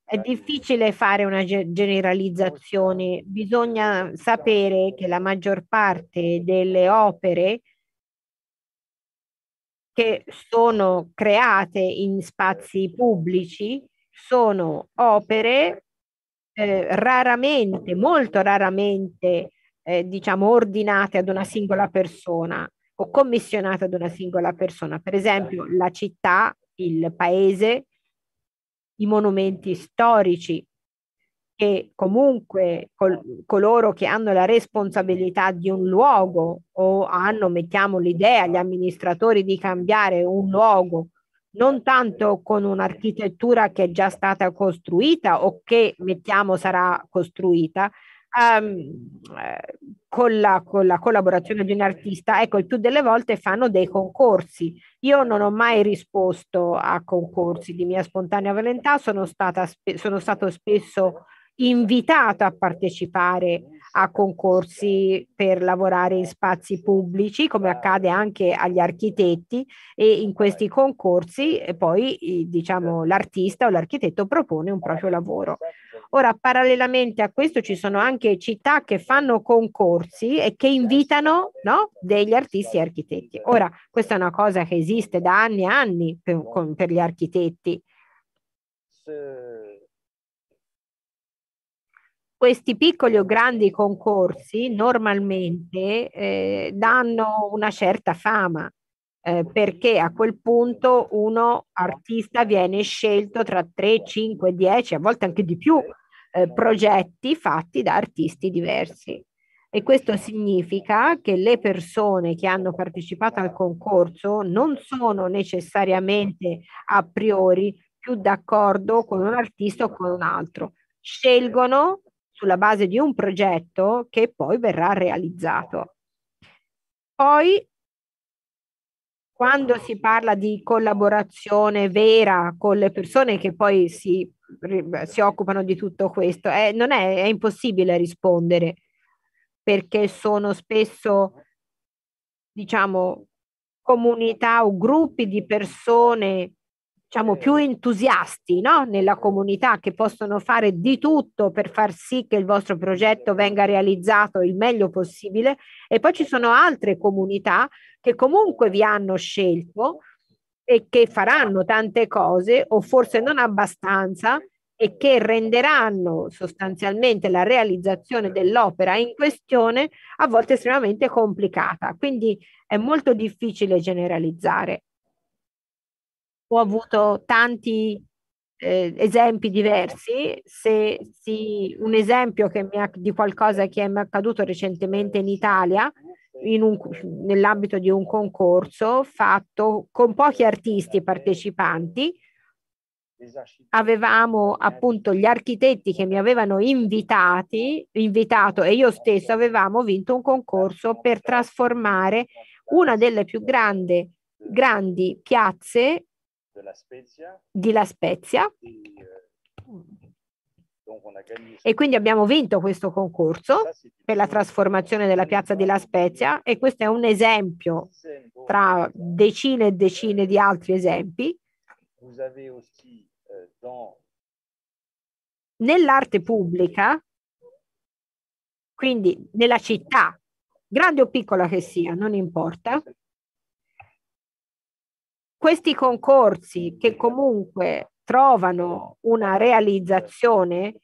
È difficile fare una generalizzazione, bisogna sapere che la maggior parte delle opere che sono create in spazi pubblici sono opere eh, raramente, molto raramente, eh, diciamo, ordinate ad una singola persona o commissionate ad una singola persona. Per esempio, la città, il paese i monumenti storici che comunque col, coloro che hanno la responsabilità di un luogo o hanno, mettiamo l'idea, gli amministratori di cambiare un luogo, non tanto con un'architettura che è già stata costruita o che, mettiamo, sarà costruita, um, con, la, con la collaborazione di un artista, ecco, il più delle volte fanno dei concorsi. Io non ho mai risposto a concorsi di mia spontanea volontà, sono, stata, sono stato spesso invitato a partecipare a concorsi per lavorare in spazi pubblici, come accade anche agli architetti, e in questi concorsi poi diciamo, l'artista o l'architetto propone un proprio lavoro. Ora, parallelamente a questo ci sono anche città che fanno concorsi e che invitano no, degli artisti e architetti. Ora, questa è una cosa che esiste da anni e anni per, per gli architetti. Questi piccoli o grandi concorsi normalmente eh, danno una certa fama, eh, perché a quel punto uno artista viene scelto tra 3, 5, 10, a volte anche di più eh, progetti fatti da artisti diversi. E questo significa che le persone che hanno partecipato al concorso non sono necessariamente a priori più d'accordo con un artista o con un altro. Scelgono sulla base di un progetto che poi verrà realizzato. Poi, quando si parla di collaborazione vera con le persone che poi si si occupano di tutto questo. Eh, non è, è impossibile rispondere perché sono spesso, diciamo, comunità o gruppi di persone diciamo più entusiasti no? nella comunità che possono fare di tutto per far sì che il vostro progetto venga realizzato il meglio possibile e poi ci sono altre comunità che comunque vi hanno scelto e che faranno tante cose o forse non abbastanza e che renderanno sostanzialmente la realizzazione dell'opera in questione a volte estremamente complicata. Quindi è molto difficile generalizzare. Ho avuto tanti eh, esempi diversi. Se sì, un esempio mi ha, di qualcosa che è accaduto recentemente in Italia, in un, nell'ambito di un concorso fatto con pochi artisti partecipanti, avevamo appunto gli architetti che mi avevano invitati, invitato e io stesso avevamo vinto un concorso per trasformare una delle più grandi, grandi piazze di La Spezia. E quindi abbiamo vinto questo concorso per la trasformazione della piazza di La Spezia. E questo è un esempio tra decine e decine di altri esempi. Nell'arte pubblica, quindi nella città, grande o piccola che sia, non importa, questi concorsi che comunque trovano una realizzazione,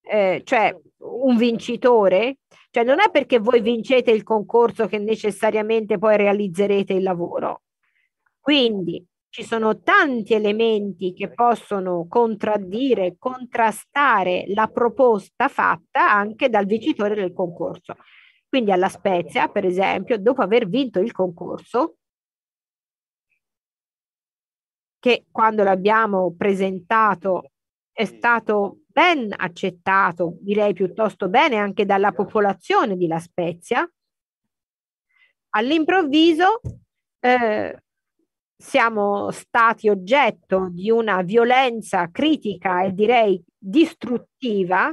eh, cioè un vincitore, cioè non è perché voi vincete il concorso che necessariamente poi realizzerete il lavoro. Quindi ci sono tanti elementi che possono contraddire, contrastare la proposta fatta anche dal vincitore del concorso. Quindi alla Spezia, per esempio, dopo aver vinto il concorso, che quando l'abbiamo presentato è stato ben accettato, direi piuttosto bene anche dalla popolazione di La Spezia, all'improvviso eh, siamo stati oggetto di una violenza critica e direi distruttiva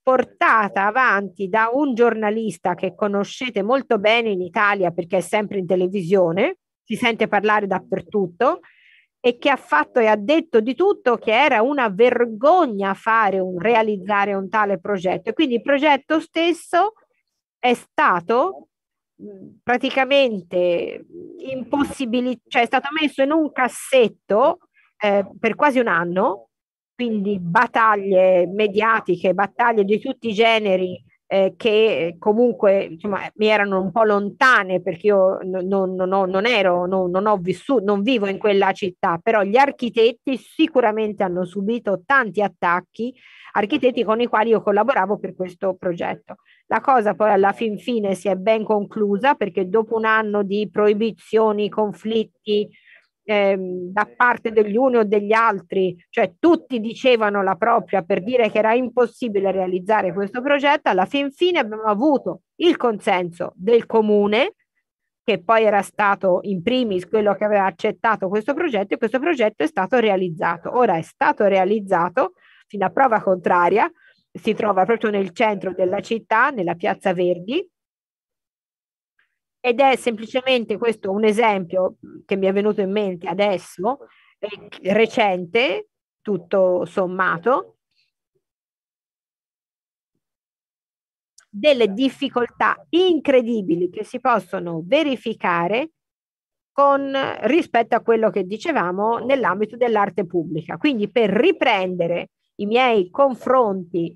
portata avanti da un giornalista che conoscete molto bene in Italia perché è sempre in televisione, si sente parlare dappertutto, e che ha fatto e ha detto di tutto che era una vergogna fare un, realizzare un tale progetto. E quindi il progetto stesso è stato praticamente impossibilitato, cioè è stato messo in un cassetto eh, per quasi un anno, quindi battaglie mediatiche, battaglie di tutti i generi eh, che comunque insomma, mi erano un po' lontane perché io non, non, non, non ero, non, non ho vissuto, non vivo in quella città, però gli architetti sicuramente hanno subito tanti attacchi, architetti con i quali io collaboravo per questo progetto. La cosa poi alla fin fine si è ben conclusa perché dopo un anno di proibizioni, conflitti, ehm, da parte degli uni o degli altri, cioè tutti dicevano la propria per dire che era impossibile realizzare questo progetto, alla fin fine abbiamo avuto il consenso del comune, che poi era stato in primis quello che aveva accettato questo progetto e questo progetto è stato realizzato. Ora è stato realizzato fino a prova contraria, si trova proprio nel centro della città, nella piazza Verdi, ed è semplicemente questo un esempio che mi è venuto in mente adesso, eh, recente, tutto sommato, delle difficoltà incredibili che si possono verificare con rispetto a quello che dicevamo nell'ambito dell'arte pubblica. Quindi per riprendere i miei confronti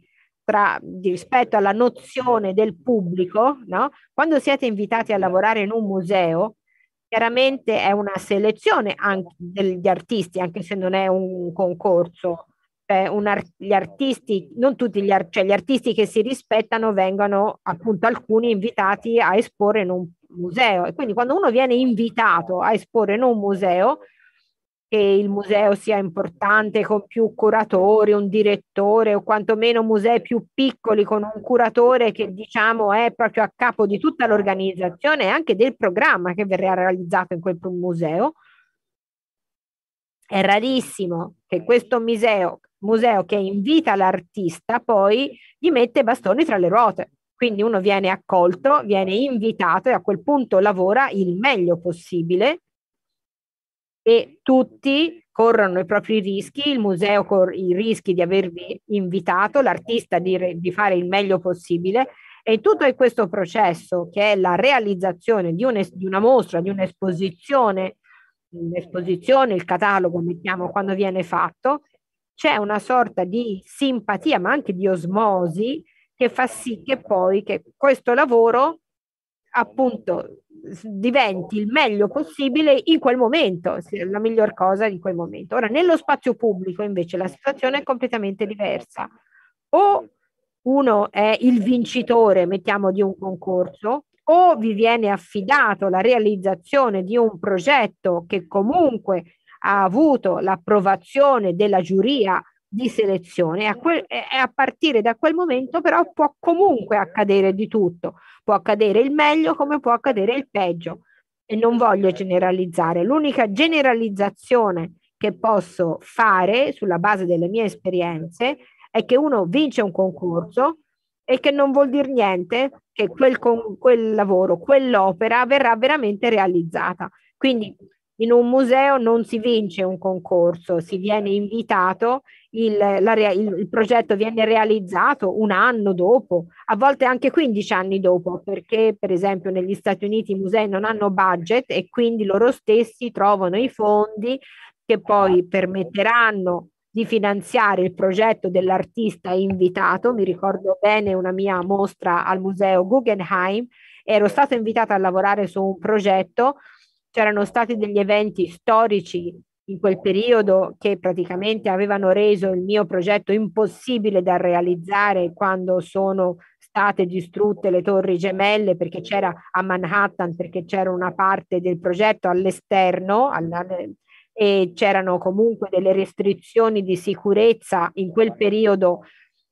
tra, rispetto alla nozione del pubblico, no? quando siete invitati a lavorare in un museo, chiaramente è una selezione anche degli artisti, anche se non è un concorso. Eh, un ar- gli artisti, non tutti gli, ar- cioè gli artisti che si rispettano vengono appunto alcuni invitati a esporre in un museo. E quindi quando uno viene invitato a esporre in un museo, che il museo sia importante con più curatori, un direttore o quantomeno musei più piccoli con un curatore che diciamo è proprio a capo di tutta l'organizzazione e anche del programma che verrà realizzato in quel museo. È rarissimo che questo museo, museo che invita l'artista poi gli mette bastoni tra le ruote. Quindi uno viene accolto, viene invitato e a quel punto lavora il meglio possibile e tutti corrono i propri rischi, il museo corre i rischi di avervi invitato, l'artista di, di fare il meglio possibile. E tutto questo processo che è la realizzazione di, un, di una mostra, di un'esposizione, l'esposizione, il catalogo, mettiamo quando viene fatto, c'è una sorta di simpatia ma anche di osmosi che fa sì che poi che questo lavoro appunto diventi il meglio possibile in quel momento, la miglior cosa in quel momento. Ora, nello spazio pubblico invece la situazione è completamente diversa. O uno è il vincitore, mettiamo, di un concorso, o vi viene affidato la realizzazione di un progetto che comunque ha avuto l'approvazione della giuria di selezione e a, quel, e a partire da quel momento però può comunque accadere di tutto, può accadere il meglio come può accadere il peggio e non voglio generalizzare. L'unica generalizzazione che posso fare sulla base delle mie esperienze è che uno vince un concorso e che non vuol dire niente che quel, quel lavoro, quell'opera verrà veramente realizzata. Quindi in un museo non si vince un concorso, si viene invitato, il, la, il, il, progetto viene realizzato un anno dopo, a volte anche 15 anni dopo, perché per esempio negli Stati Uniti i musei non hanno budget e quindi loro stessi trovano i fondi che poi permetteranno di finanziare il progetto dell'artista invitato. Mi ricordo bene una mia mostra al museo Guggenheim, ero stata invitata a lavorare su un progetto c'erano stati degli eventi storici in quel periodo che praticamente avevano reso il mio progetto impossibile da realizzare quando sono state distrutte le torri gemelle perché c'era a Manhattan, perché c'era una parte del progetto all'esterno e c'erano comunque delle restrizioni di sicurezza in quel periodo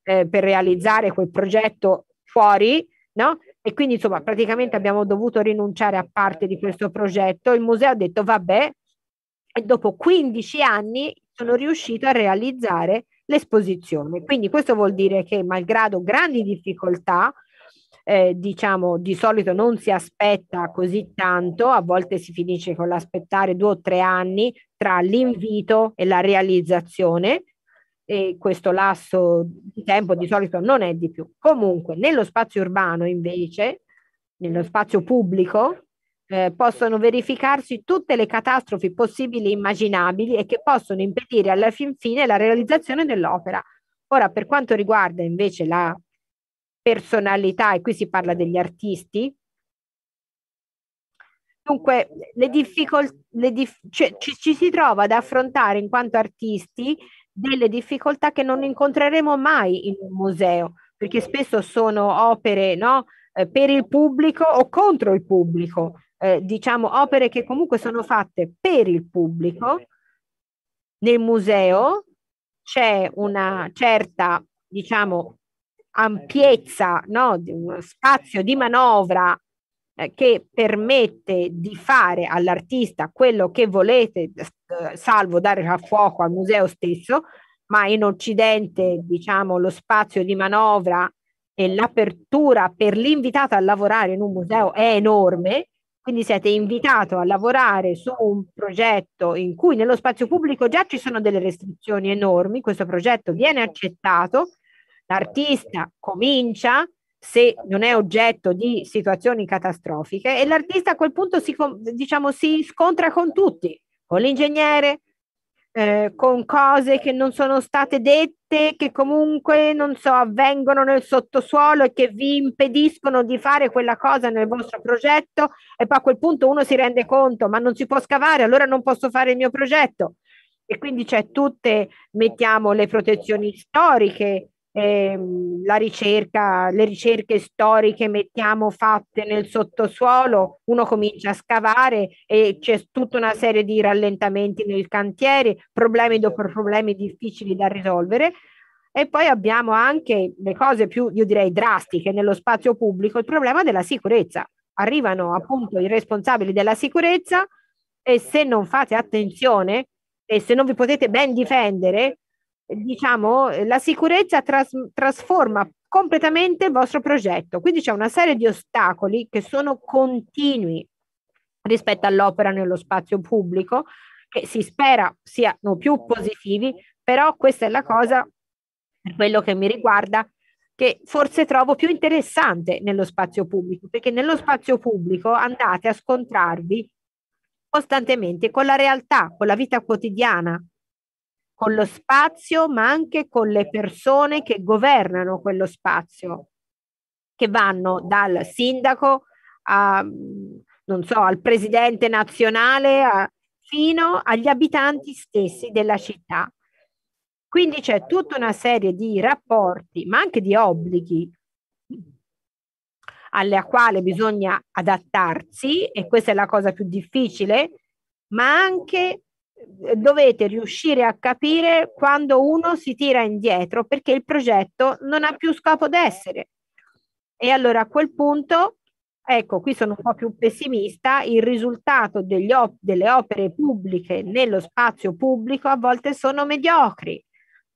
eh, per realizzare quel progetto fuori, no? E quindi insomma praticamente abbiamo dovuto rinunciare a parte di questo progetto. Il museo ha detto vabbè e dopo 15 anni sono riuscito a realizzare l'esposizione. Quindi questo vuol dire che malgrado grandi difficoltà, eh, diciamo di solito non si aspetta così tanto, a volte si finisce con l'aspettare due o tre anni tra l'invito e la realizzazione, e questo lasso di tempo di solito non è di più. Comunque, nello spazio urbano invece, nello spazio pubblico, eh, possono verificarsi tutte le catastrofi possibili e immaginabili e che possono impedire alla fin fine la realizzazione dell'opera. Ora, per quanto riguarda invece la personalità, e qui si parla degli artisti, dunque le difficoltà, dif- cioè, ci, ci si trova ad affrontare in quanto artisti delle difficoltà che non incontreremo mai in un museo, perché spesso sono opere no, eh, per il pubblico o contro il pubblico, eh, diciamo opere che comunque sono fatte per il pubblico. Nel museo c'è una certa, diciamo, ampiezza, no, di uno spazio di manovra eh, che permette di fare all'artista quello che volete, eh, salvo dare a fuoco al museo stesso, ma in Occidente, diciamo, lo spazio di manovra e l'apertura per l'invitato a lavorare in un museo è enorme, quindi siete invitato a lavorare su un progetto in cui nello spazio pubblico già ci sono delle restrizioni enormi, questo progetto viene accettato, l'artista comincia, se non è oggetto di situazioni catastrofiche e l'artista a quel punto si, diciamo, si scontra con tutti, con l'ingegnere, eh, con cose che non sono state dette, che comunque, non so, avvengono nel sottosuolo e che vi impediscono di fare quella cosa nel vostro progetto e poi a quel punto uno si rende conto, ma non si può scavare, allora non posso fare il mio progetto. E quindi c'è tutte, mettiamo le protezioni storiche, ehm, la ricerca, le ricerche storiche mettiamo fatte nel sottosuolo, uno comincia a scavare e c'è tutta una serie di rallentamenti nel cantiere, problemi dopo problemi difficili da risolvere. E poi abbiamo anche le cose più, io direi, drastiche nello spazio pubblico, il problema della sicurezza. Arrivano appunto i responsabili della sicurezza e se non fate attenzione e se non vi potete ben difendere, diciamo, la sicurezza tras- trasforma completamente il vostro progetto. Quindi c'è una serie di ostacoli che sono continui rispetto all'opera nello spazio pubblico, che si spera siano più positivi, però questa è la cosa, per quello che mi riguarda, che forse trovo più interessante nello spazio pubblico, perché nello spazio pubblico andate a scontrarvi costantemente con la realtà, con la vita quotidiana, con lo spazio, ma anche con le persone che governano quello spazio, che vanno dal sindaco a, non so, al presidente nazionale, a, fino agli abitanti stessi della città. Quindi c'è tutta una serie di rapporti, ma anche di obblighi alla quale bisogna adattarsi e questa è la cosa più difficile, ma anche dovete riuscire a capire quando uno si tira indietro perché il progetto non ha più scopo d'essere. E allora a quel punto, ecco, qui sono un po' più pessimista, il risultato op- delle opere pubbliche nello spazio pubblico a volte sono mediocri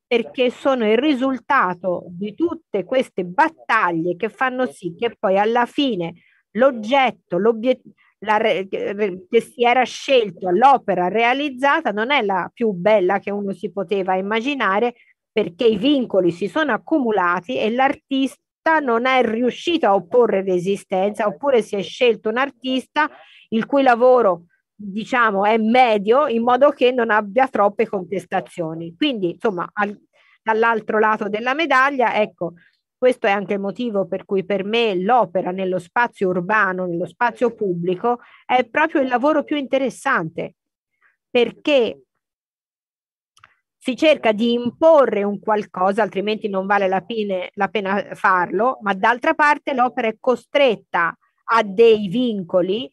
perché sono il risultato di tutte queste battaglie che fanno sì che poi alla fine l'oggetto, l'obiettivo, che si era scelto, l'opera realizzata non è la più bella che uno si poteva immaginare perché i vincoli si sono accumulati e l'artista non è riuscito a opporre resistenza oppure si è scelto un artista il cui lavoro diciamo, è medio in modo che non abbia troppe contestazioni. Quindi, insomma, al, dall'altro lato della medaglia, ecco, questo è anche il motivo per cui per me l'opera nello spazio urbano, nello spazio pubblico, è proprio il lavoro più interessante, perché si cerca di imporre un qualcosa, altrimenti non vale la, pine, la pena farlo, ma d'altra parte l'opera è costretta a dei vincoli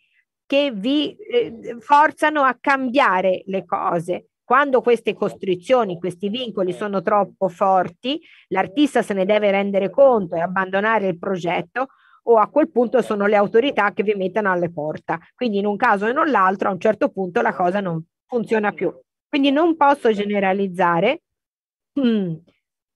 che vi eh, forzano a cambiare le cose. Quando queste costrizioni, questi vincoli sono troppo forti, l'artista se ne deve rendere conto e abbandonare il progetto o a quel punto sono le autorità che vi mettono alle porte. Quindi in un caso e non l'altro a un certo punto la cosa non funziona più. Quindi non posso generalizzare mm,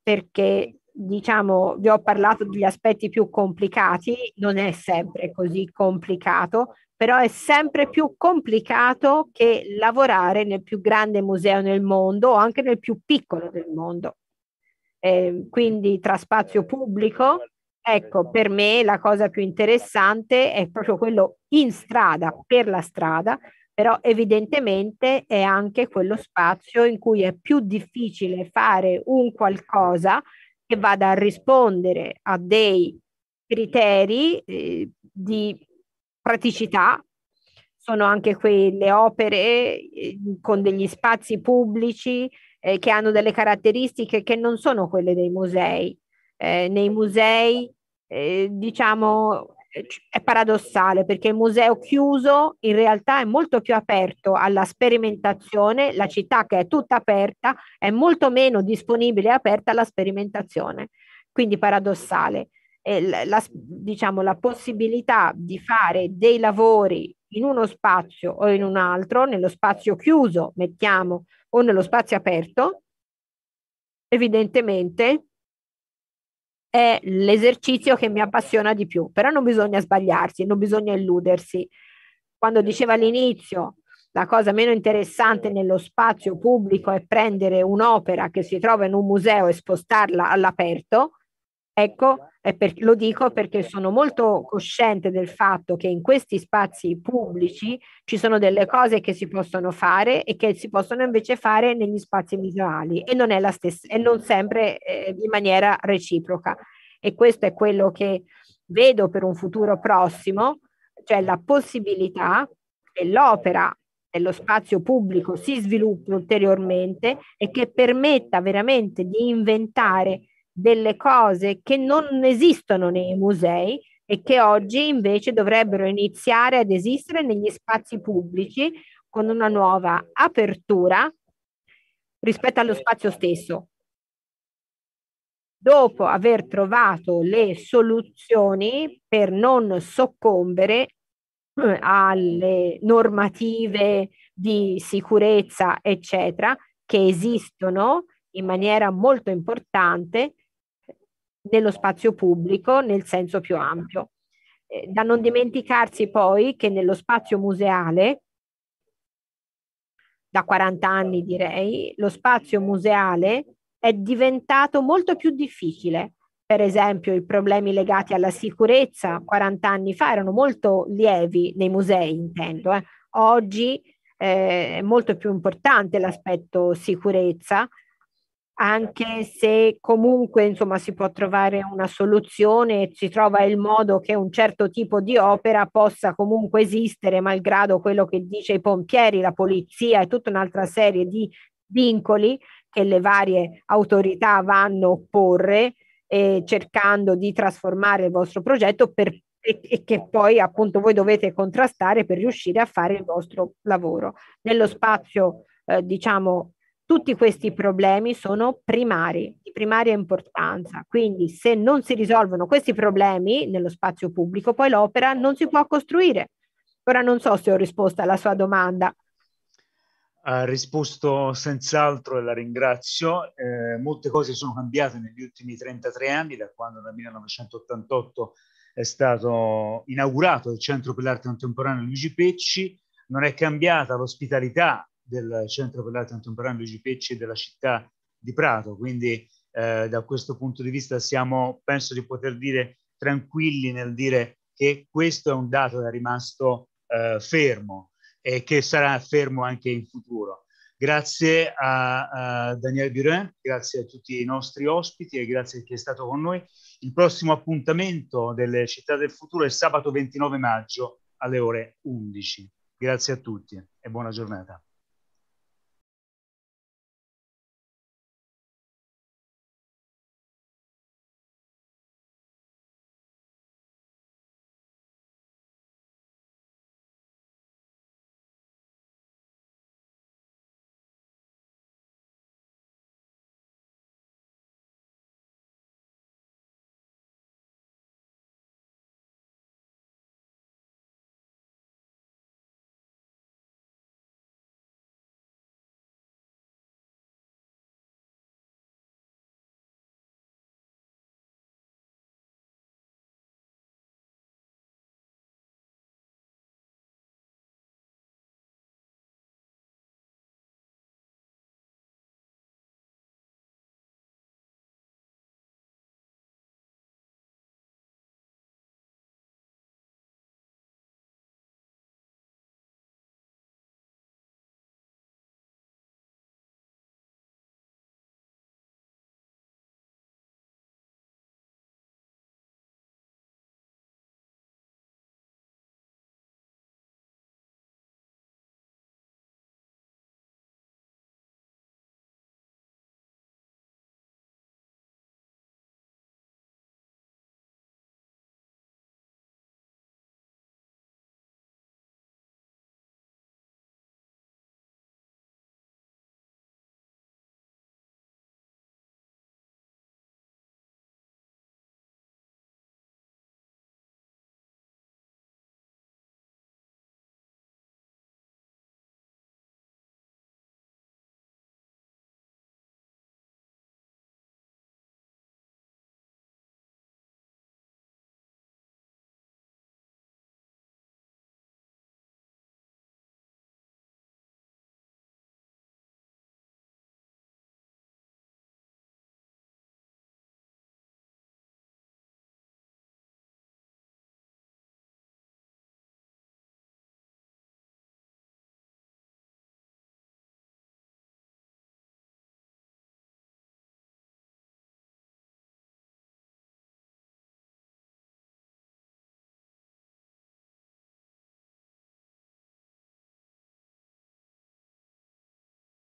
perché diciamo, vi ho parlato degli aspetti più complicati, non è sempre così complicato, però è sempre più complicato che lavorare nel più grande museo nel mondo o anche nel più piccolo del mondo. Eh, quindi tra spazio pubblico, ecco, per me la cosa più interessante è proprio quello in strada, per la strada, però evidentemente è anche quello spazio in cui è più difficile fare un qualcosa che vada a rispondere a dei criteri eh, di praticità. Sono anche quelle opere eh, con degli spazi pubblici eh, che hanno delle caratteristiche che non sono quelle dei musei. Eh, nei musei, eh, diciamo, è paradossale perché il museo chiuso in realtà è molto più aperto alla sperimentazione, la città che è tutta aperta è molto meno disponibile e aperta alla sperimentazione, quindi paradossale. La, la, diciamo, la possibilità di fare dei lavori in uno spazio o in un altro, nello spazio chiuso, mettiamo, o nello spazio aperto, evidentemente è l'esercizio che mi appassiona di più, però non bisogna sbagliarsi, non bisogna illudersi. Quando diceva all'inizio la cosa meno interessante nello spazio pubblico è prendere un'opera che si trova in un museo e spostarla all'aperto, ecco, per, lo dico perché sono molto cosciente del fatto che in questi spazi pubblici ci sono delle cose che si possono fare e che si possono invece fare negli spazi visuali e non è la stessa e non sempre eh, in maniera reciproca. E questo è quello che vedo per un futuro prossimo, cioè la possibilità che l'opera dello spazio pubblico si sviluppi ulteriormente e che permetta veramente di inventare delle cose che non esistono nei musei e che oggi invece dovrebbero iniziare ad esistere negli spazi pubblici con una nuova apertura rispetto allo spazio stesso. Dopo aver trovato le soluzioni per non soccombere eh, alle normative di sicurezza, eccetera, che esistono in maniera molto importante nello spazio pubblico nel senso più ampio. Eh, da non dimenticarsi poi che nello spazio museale, da 40 anni direi, lo spazio museale è diventato molto più difficile. Per esempio, i problemi legati alla sicurezza 40 anni fa erano molto lievi nei musei, intendo. Eh. Oggi eh, è molto più importante l'aspetto sicurezza anche se comunque insomma si può trovare una soluzione e si trova il modo che un certo tipo di opera possa comunque esistere malgrado quello che dice i pompieri, la polizia e tutta un'altra serie di vincoli che le varie autorità vanno a porre eh, cercando di trasformare il vostro progetto per, e, e che poi appunto voi dovete contrastare per riuscire a fare il vostro lavoro. Nello spazio eh, diciamo tutti questi problemi sono primari, di primaria importanza. Quindi se non si risolvono questi problemi nello spazio pubblico, poi l'opera non si può costruire. Ora non so se ho risposto alla sua domanda. Ha risposto senz'altro e la ringrazio. Eh, molte cose sono cambiate negli ultimi 33 anni, da quando nel 1988 è stato inaugurato il Centro per l'Arte Contemporanea Luigi Pecci. Non è cambiata l'ospitalità del Centro per l'Arte Contemporanea Luigi Pecci della città di Prato, quindi eh, da questo punto di vista siamo, penso di poter dire, tranquilli nel dire che questo è un dato che è rimasto eh, fermo e che sarà fermo anche in futuro. Grazie a, a Daniel Burin, grazie a tutti i nostri ospiti e grazie a chi è stato con noi. Il prossimo appuntamento delle città del futuro è sabato 29 maggio alle ore 11. Grazie a tutti e buona giornata.